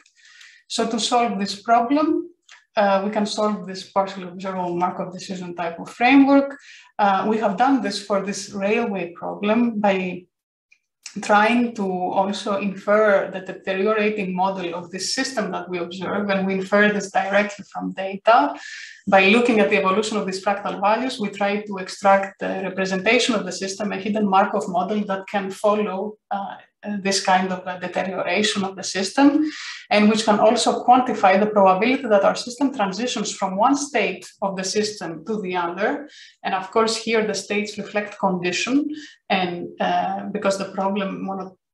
So to solve this problem, uh, we can solve this partially observable Markov decision type of framework. Uh, we have done this for this railway problem by trying to also infer the deteriorating model of this system that we observe, and we infer this directly from data. By looking at the evolution of these fractal values, we try to extract the representation of the system, a hidden Markov model that can follow uh, this kind of uh, deterioration of the system, and which can also quantify the probability that our system transitions from one state of the system to the other. And of course, here the states reflect condition, and uh, because the problem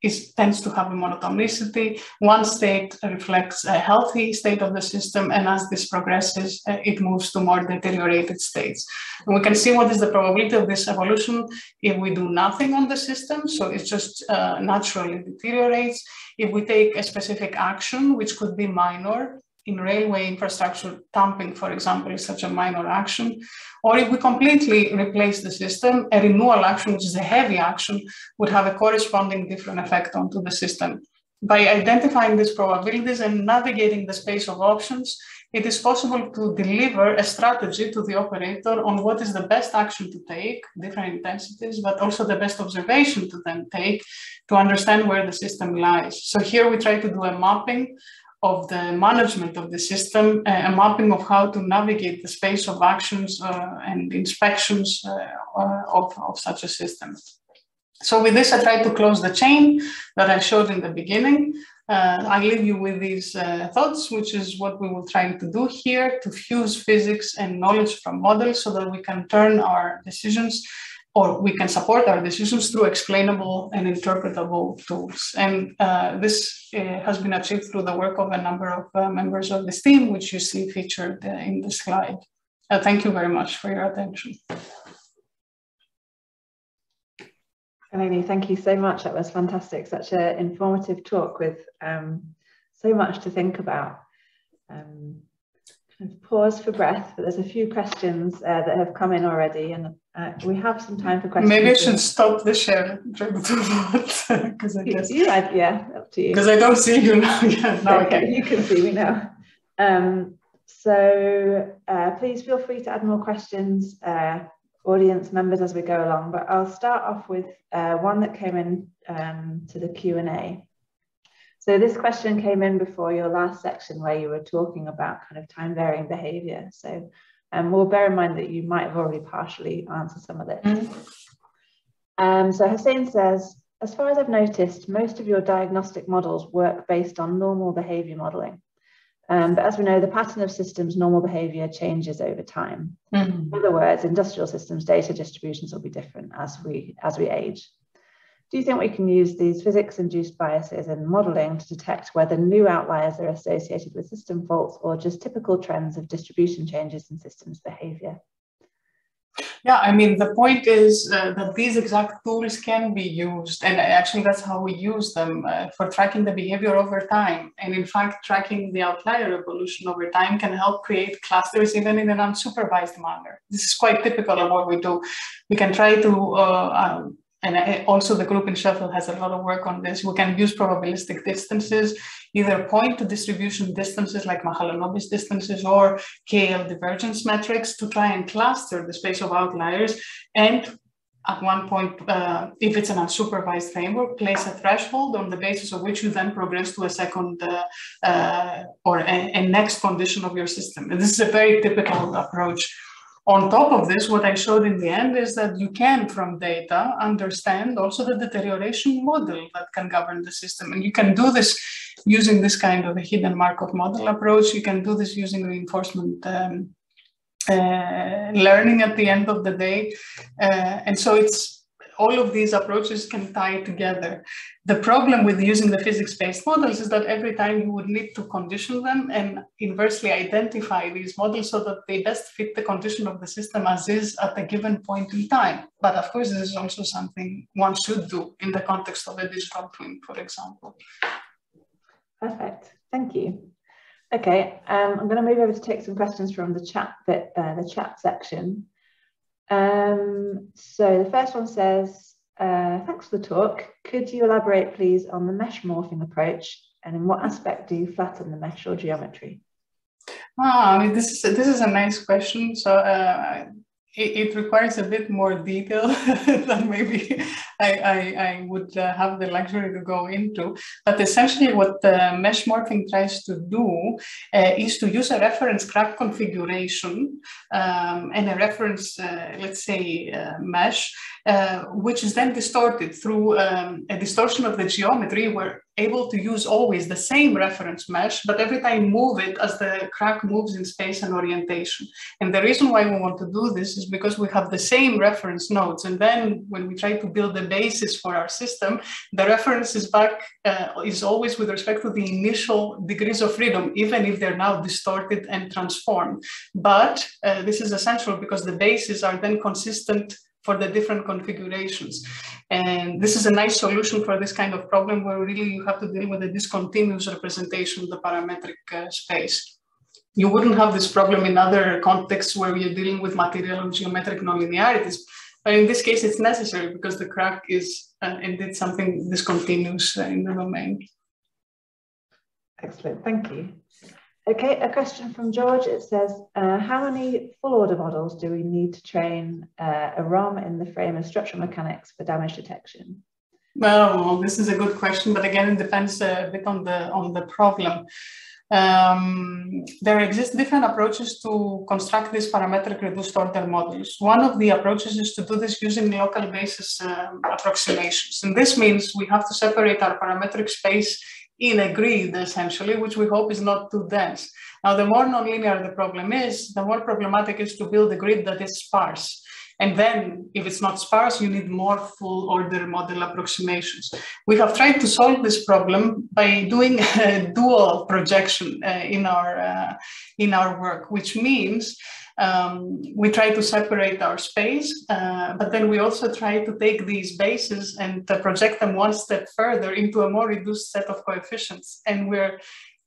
is, tends to have a monotonicity. One state reflects a healthy state of the system, and as this progresses, uh, it moves to more deteriorated states. And we can see what is the probability of this evolution if we do nothing on the system, so it just uh, naturally deteriorates. If we take a specific action, which could be minor, in railway infrastructure, tamping, for example, is such a minor action. Or if we completely replace the system, a renewal action, which is a heavy action, would have a corresponding different effect onto the system. By identifying these probabilities and navigating the space of options, it is possible to deliver a strategy to the operator on what is the best action to take, different intensities, but also the best observation to then take to understand where the system lies. So here we try to do a mapping of the management of the system, uh, a mapping of how to navigate the space of actions uh, and inspections uh, of, of such a system. So with this, I try to close the chain that I showed in the beginning. Uh, I leave you with these uh, thoughts, which is what we will try to do here, to fuse physics and knowledge from models so that we can turn our decisions or we can support our decisions through explainable and interpretable tools. And uh, this uh, has been achieved through the work of a number of uh, members of this team, which you see featured uh, in the slide. Uh, thank you very much for your attention. Eleni, thank you so much. That was fantastic. Such an informative talk with um, so much to think about. Um, pause for breath, but there's a few questions uh, that have come in already, and uh, we have some time for questions. Maybe I should stop the share because I guess you, yeah, up to you. Because I don't see you now. yeah, now okay, you can see me now. Um, so uh, please feel free to add more questions, uh, audience members, as we go along. But I'll start off with uh, one that came in um, to the Q and A. So this question came in before your last section where you were talking about kind of time varying behavior. So um, we'll bear in mind that you might have already partially answered some of this. Mm -hmm. um, so Hussein says, as far as I've noticed, most of your diagnostic models work based on normal behavior modeling. Um, but as we know, the pattern of systems normal behavior changes over time. Mm -hmm. In other words, industrial systems data distributions will be different as we as we age. Do you think we can use these physics-induced biases in modeling to detect whether new outliers are associated with system faults or just typical trends of distribution changes in systems behavior? Yeah, I mean, the point is uh, that these exact tools can be used, and actually that's how we use them uh, for tracking the behavior over time. And in fact, tracking the outlier evolution over time can help create clusters even in an unsupervised manner. This is quite typical of what we do. We can try to uh, and also the group in Sheffield has a lot of work on this. We can use probabilistic distances, either point to distribution distances like Mahalanobis distances or KL divergence metrics to try and cluster the space of outliers. And at one point, uh, if it's an unsupervised framework, place a threshold on the basis of which you then progress to a second uh, uh, or a, a next condition of your system. And this is a very typical approach on top of this, what I showed in the end is that you can, from data, understand also the deterioration model that can govern the system. And you can do this using this kind of a hidden Markov model approach. You can do this using reinforcement um, uh, learning at the end of the day. Uh, and so it's all of these approaches can tie together. The problem with using the physics-based models is that every time you would need to condition them and inversely identify these models so that they best fit the condition of the system as is at a given point in time. But of course, this is also something one should do in the context of a digital twin, for example. Perfect, thank you. Okay, um, I'm going to move over to take some questions from the chat bit, uh, the chat section. Um, so the first one says, uh, thanks for the talk. Could you elaborate please on the mesh morphing approach and in what aspect do you flatten the mesh or geometry? Ah, I mean, this is, this is a nice question. So uh, it, it, requires a bit more detail than maybe I, I, I would uh, have the luxury to go into. But essentially what mesh morphing tries to do uh, is to use a reference crack configuration um, and a reference, uh, let's say, uh, mesh, uh, which is then distorted through um, a distortion of the geometry We're able to use always the same reference mesh, but every time move it as the crack moves in space and orientation. And the reason why we want to do this is because we have the same reference nodes. And then when we try to build the basis for our system, the reference is back, uh, is always with respect to the initial degrees of freedom, even if they're now distorted and transformed. But uh, this is essential because the bases are then consistent for the different configurations. And this is a nice solution for this kind of problem where really you have to deal with a discontinuous representation of the parametric uh, space. You wouldn't have this problem in other contexts where you're dealing with material and geometric nonlinearities. But in this case, it's necessary because the crack is uh, indeed something discontinuous uh, in the domain. Excellent, thank you. Okay, a question from George. It says, uh, how many full order models do we need to train uh, a ROM in the frame of structural mechanics for damage detection? Well, this is a good question, but again, it depends a bit on the on the problem. Um, there exist different approaches to construct these parametric reduced order models. One of the approaches is to do this using local basis um, approximations. And this means we have to separate our parametric space in a grid, essentially, which we hope is not too dense. Now, the more nonlinear the problem is, the more problematic is to build a grid that is sparse. And then if it's not sparse, you need more full order model approximations. We have tried to solve this problem by doing a dual projection uh, in, our, uh, in our work, which means um, we try to separate our space, uh, but then we also try to take these bases and uh, project them one step further into a more reduced set of coefficients. And we're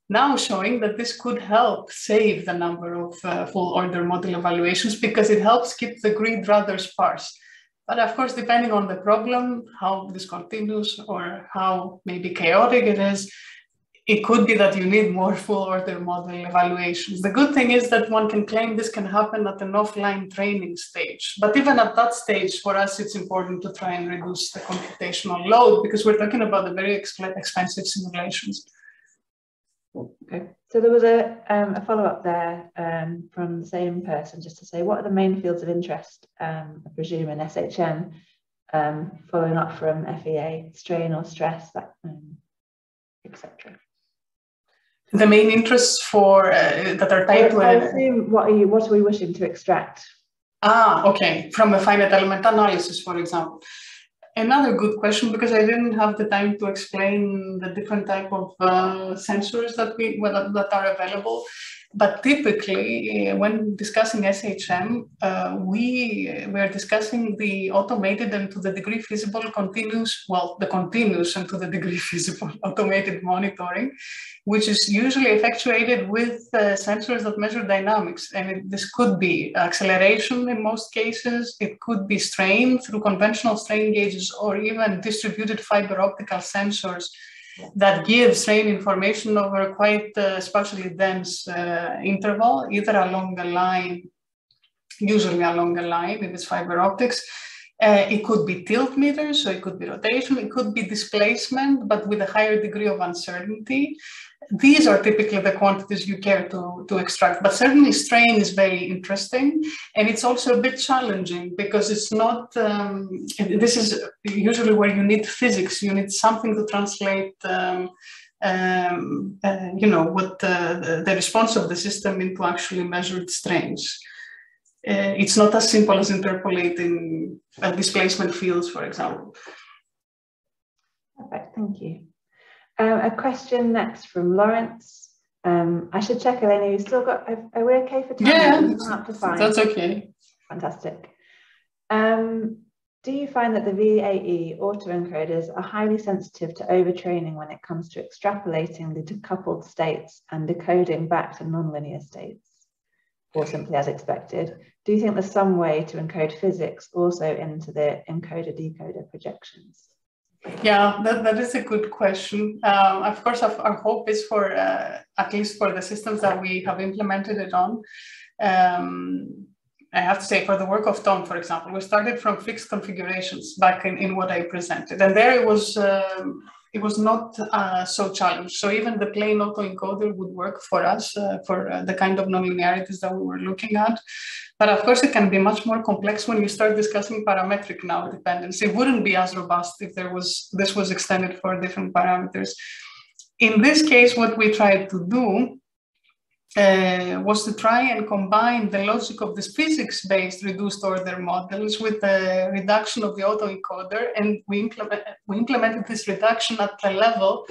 now showing that this could help save the number of uh, full order model evaluations because it helps keep the grid rather sparse. But of course, depending on the problem, how discontinuous or how maybe chaotic it is, it could be that you need more full order model evaluations. The good thing is that one can claim this can happen at an offline training stage. But even at that stage, for us, it's important to try and reduce the computational load because we're talking about the very expensive simulations. Okay, so there was a, um, a follow-up there um, from the same person just to say, what are the main fields of interest, um, I presume in SHM, um, following up from FEA, strain or stress, that, um, etc the main interests for uh, that are tied to I assume what are you what are we wishing to extract? Ah, okay, from a finite element analysis, for example. Another good question because I didn't have the time to explain the different type of uh, sensors that we well, that are available. But typically, uh, when discussing SHM, uh, we we are discussing the automated and to the degree feasible continuous, well, the continuous and to the degree feasible automated monitoring, which is usually effectuated with uh, sensors that measure dynamics. And it, this could be acceleration in most cases, it could be strain through conventional strain gauges, or even distributed fiber optical sensors that gives strain information over quite a sparsely dense uh, interval, either along the line, usually along the line if it's fiber optics. Uh, it could be tilt meters, so it could be rotation, it could be displacement, but with a higher degree of uncertainty these are typically the quantities you care to, to extract. But certainly strain is very interesting. And it's also a bit challenging because it's not, um, this is usually where you need physics, you need something to translate um, um, uh, you know, what the, the response of the system into actually measured strains. Uh, it's not as simple as interpolating uh, displacement fields, for example. Perfect, thank you. Um, a question next from Lawrence. Um, I should check, Elena, you still got, are we okay for time? Yeah, that's okay. Fantastic. Um, do you find that the VAE autoencoders are highly sensitive to overtraining when it comes to extrapolating the decoupled states and decoding back to nonlinear states, or simply as expected? Do you think there's some way to encode physics also into the encoder-decoder projections? Yeah, that, that is a good question. Um, of course, our hope is for, uh, at least for the systems that we have implemented it on. Um, I have to say for the work of Tom, for example, we started from fixed configurations back in, in what I presented. And there it was, um, it was not uh, so challenged. So even the plain autoencoder would work for us uh, for uh, the kind of nonlinearities that we were looking at. But of course, it can be much more complex when you start discussing parametric now dependence. It wouldn't be as robust if there was this was extended for different parameters. In this case, what we tried to do uh, was to try and combine the logic of these physics-based reduced order models with the reduction of the autoencoder, and we, implement, we implemented this reduction at the level.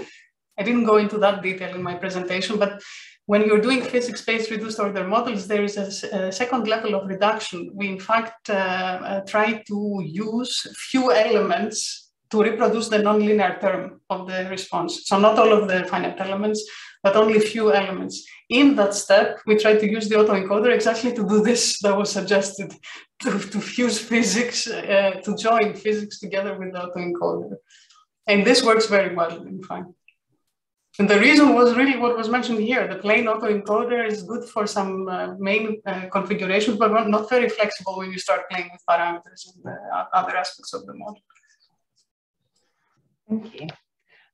I didn't go into that detail in my presentation, but when you're doing physics-based reduced order models, there is a, a, second level of reduction. We in fact uh, uh, try to use few elements to reproduce the nonlinear term of the response. So not all of the finite elements, but only a few elements. In that step, we try to use the autoencoder exactly to do this that was suggested, to, to fuse physics, uh, to join physics together with the autoencoder. And this works very well, in fact. And the reason was really what was mentioned here. The plain autoencoder is good for some uh, main uh, configurations, but not, very flexible when you start playing with parameters and uh, other aspects of the model. Thank you.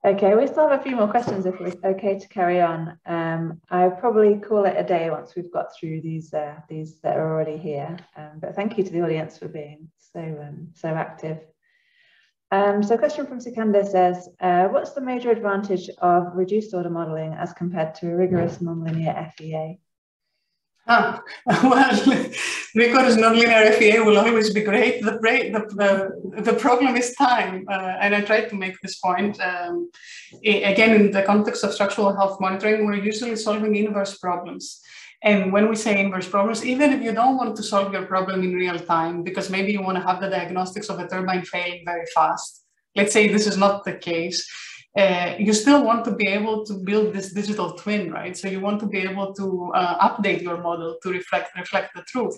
Okay, we still have a few more questions if we're okay to carry on. Um, I'll probably call it a day once we've got through these uh, these that are already here. Um, but thank you to the audience for being so um, so active. Um, so a question from Sikander says, uh, what's the major advantage of reduced order modeling as compared to a rigorous nonlinear FEA? Ah, well, rigorous nonlinear FEA will always be great. The, the, the, the problem is time. Uh, and I tried to make this point. Um, again, in the context of structural health monitoring, we're usually solving inverse problems. And when we say inverse problems, even if you don't want to solve your problem in real time, because maybe you want to have the diagnostics of a turbine failing very fast, let's say this is not the case, uh, you still want to be able to build this digital twin, right? So you want to be able to uh, update your model to reflect reflect the truth.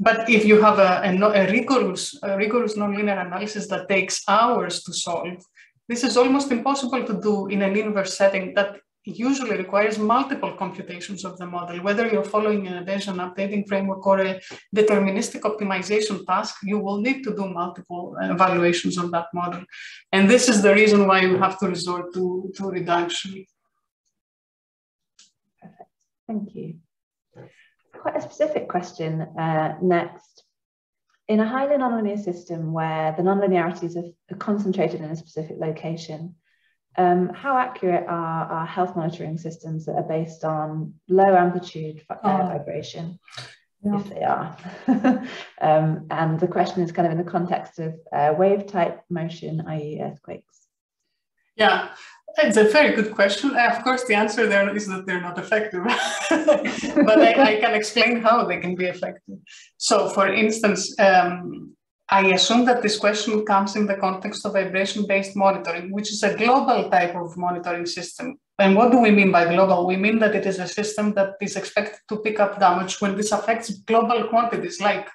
But if you have a, a, a rigorous a rigorous nonlinear analysis that takes hours to solve, this is almost impossible to do in an inverse setting that usually requires multiple computations of the model. Whether you're following an Bayesian updating framework or a deterministic optimization task, you will need to do multiple evaluations of that model. And this is the reason why you have to resort to, to reduction. Perfect. Thank you. Quite a specific question uh, next. In a highly nonlinear system where the nonlinearities are concentrated in a specific location, um, how accurate are our health monitoring systems that are based on low amplitude oh. vibration? Yeah. If they are. um, and the question is kind of in the context of uh, wave type motion, i.e., earthquakes. Yeah, it's a very good question. Of course, the answer there is that they're not effective, but I, I, can explain how they can be effective. So, for instance, um, I assume that this question comes in the context of vibration-based monitoring, which is a global type of monitoring system. And what do we mean by global? We mean that it is a system that is expected to pick up damage when this affects global quantities like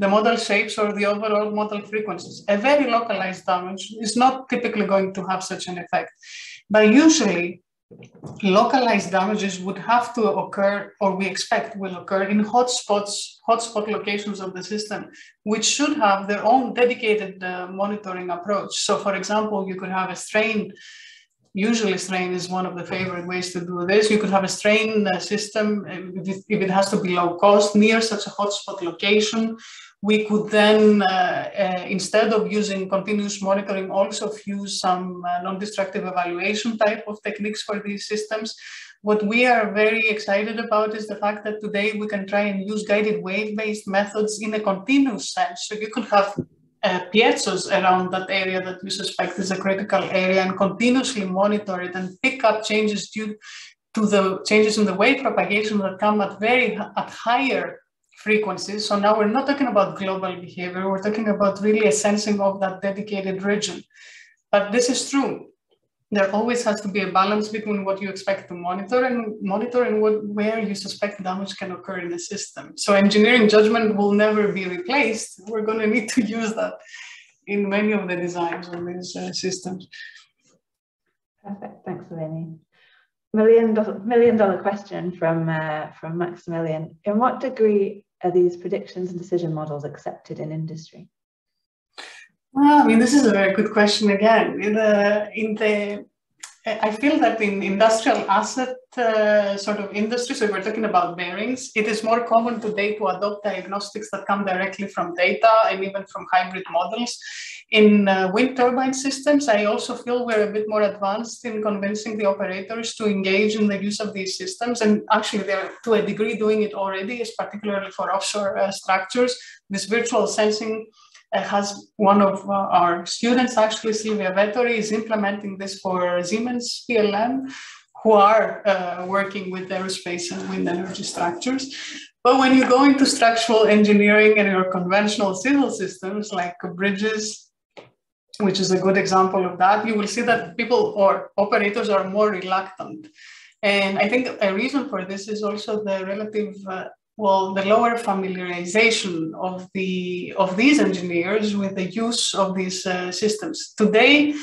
the modal shapes or the overall modal frequencies. A very localized damage is not typically going to have such an effect. But usually localized damages would have to occur, or we expect will occur, in hotspots, hotspot locations of the system, which should have their own dedicated uh, monitoring approach. So, for example, you could have a strain. Usually, strain is one of the favorite ways to do this. You could have a strain uh, system if it, if it has to be low cost near such a hotspot location we could then, uh, uh, instead of using continuous monitoring, also use some uh, non-destructive evaluation type of techniques for these systems. What we are very excited about is the fact that today we can try and use guided wave-based methods in a continuous sense. So you could have uh, piezos around that area that you suspect is a critical area and continuously monitor it and pick up changes due to the changes in the wave propagation that come at very at higher frequencies. So now we're not talking about global behavior, we're talking about really a sensing of that dedicated region. But this is true. There always has to be a balance between what you expect to monitor and monitor and what, where you suspect damage can occur in the system. So engineering judgment will never be replaced. We're going to need to use that in many of the designs of these uh, systems. Perfect. Thanks, Eleni million dollar, million dollar question from uh, from Maximilian. In what degree are these predictions and decision models accepted in industry? Well, I mean, this is a very good question again. In the, in the I feel that in industrial asset uh, sort of industry, so we're talking about bearings, it is more common today to adopt diagnostics that come directly from data and even from hybrid models. In uh, wind turbine systems, I also feel we're a bit more advanced in convincing the operators to engage in the use of these systems. And actually, they're to a degree doing it already, particularly for offshore uh, structures. This virtual sensing has one of uh, our students, actually, Silvia Vettori, is implementing this for Siemens PLM, who are uh, working with aerospace and wind energy structures. But when you go into structural engineering and your conventional civil systems like bridges, which is a good example of that, you will see that people or operators are more reluctant. And I think a reason for this is also the relative, uh, well, the lower familiarization of the of these engineers with the use of these uh, systems. Today,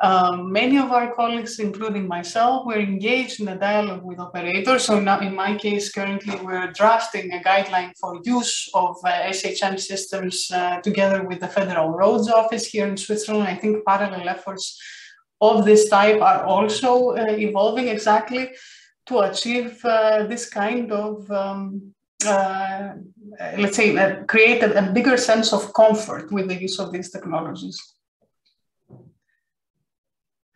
um, many of our colleagues, including myself, were engaged in a dialogue with operators. So now, in my case, currently we're drafting a guideline for use of uh, SHM systems uh, together with the Federal Roads Office here in Switzerland. I think parallel efforts of this type are also uh, evolving exactly to achieve uh, this kind of um, uh, let's say, uh, create a, a, bigger sense of comfort with the use of these technologies.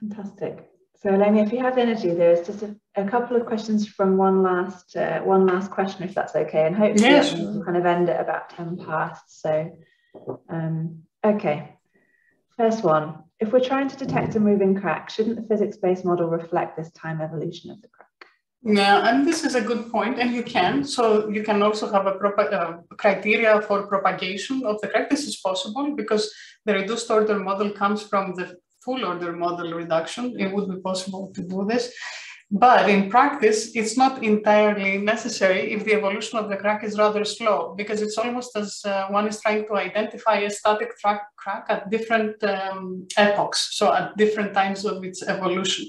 Fantastic. So Eleni, if you have energy, there's just a, a, couple of questions from one last uh, one last question, if that's okay, and hopefully yes. we'll kind of end at about 10 past. So, um, okay, first one. If we're trying to detect a moving crack, shouldn't the physics-based model reflect this time evolution of the crack? Yeah, and this is a good point, and you can. So you can also have a proper uh, criteria for propagation of the crack. This is possible because the reduced order model comes from the full order model reduction. It would be possible to do this. But in practice, it's not entirely necessary if the evolution of the crack is rather slow, because it's almost as uh, one is trying to identify a static track crack at different um, epochs, so at different times of its evolution.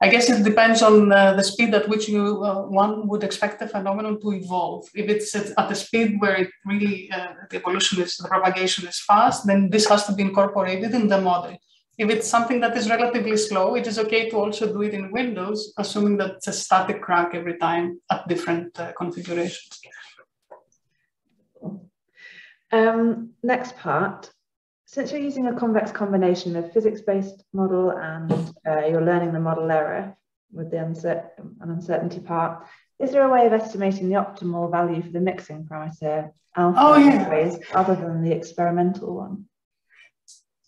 I guess it depends on uh, the speed at which you uh, one would expect the phenomenon to evolve. If it's at, the speed where it really uh, the evolution is the propagation is fast, then this has to be incorporated in the model. If it's something that is relatively slow, it is okay to also do it in Windows, assuming that it's a static crack every time at different uh, configurations. Um, next part, since you're using a convex combination of physics-based model and uh, you're learning the model error with the uncer uncertainty part, is there a way of estimating the optimal value for the mixing parameter alpha oh, yeah. other than the experimental one?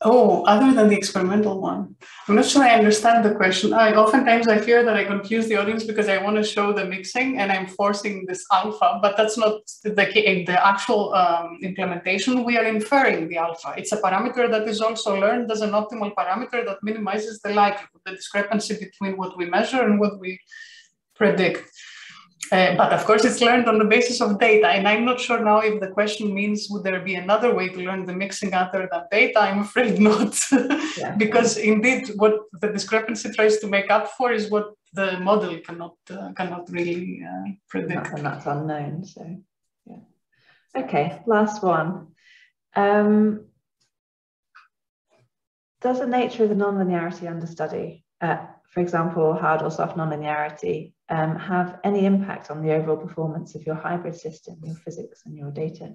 Oh, other than the experimental one. I'm not sure I understand the question. I oftentimes I fear that I confuse the audience because I want to show the mixing and I'm forcing this alpha, but that's not the, the actual um, implementation. We are inferring the alpha. It's a parameter that is also learned as an optimal parameter that minimizes the likelihood, the discrepancy between what we measure and what we predict. Uh, but of course, it's learned on the basis of data. And I'm not sure now if the question means would there be another way to learn the mixing other than data? I'm afraid not. Yeah. because indeed, what the discrepancy tries to make up for is what the model cannot uh, cannot really uh, predict. And that's unknown. So, yeah. Okay, last one. Um, does the nature of the nonlinearity understudy, uh, for example, hard or soft nonlinearity, um, have any impact on the overall performance of your hybrid system, your physics and your data?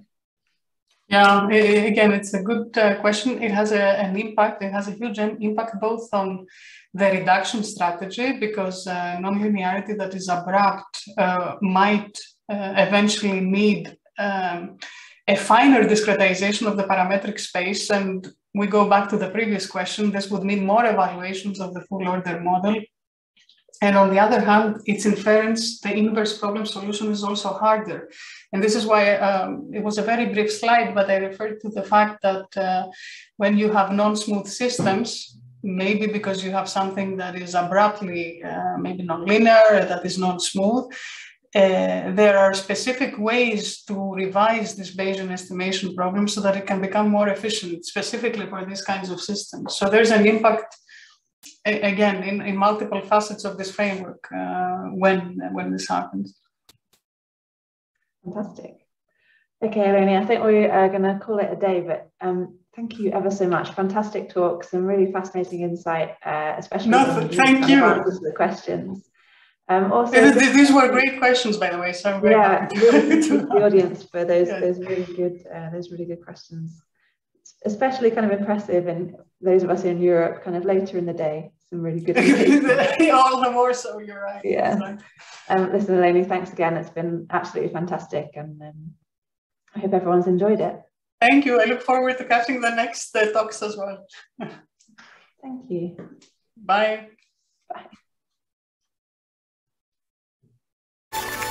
Yeah, again, it's a good uh, question. It has a, an impact. It has a huge impact both on the reduction strategy because uh, nonlinearity that is abrupt uh, might uh, eventually need um, a finer discretization of the parametric space. And we go back to the previous question, this would mean more evaluations of the full order model and on the other hand, its inference, the inverse problem solution is also harder. And this is why um, it was a very brief slide, but I referred to the fact that uh, when you have non-smooth systems, maybe because you have something that is abruptly, uh, maybe non-linear, that is non-smooth, uh, there are specific ways to revise this Bayesian estimation problem so that it can become more efficient, specifically for these kinds of systems. So there's an impact again in, in multiple facets of this framework uh, when when this happens. Fantastic. Okay, Eleni, I think we are going to call it a day, but um, thank you ever so much. Fantastic talk, some really fascinating insight, uh, especially no, thank you. answers to the questions. Um, also, these were great questions, by the way. So I'm very yeah, really the audience for those those really good uh, those really good questions especially kind of impressive in those of us in Europe, kind of later in the day. Some really good. All the more so, you're right. Yeah. Um, listen, Eleni, thanks again. It's been absolutely fantastic, and um, I hope everyone's enjoyed it. Thank you. I look forward to catching the next uh, talks as well. Thank you. Bye. Bye.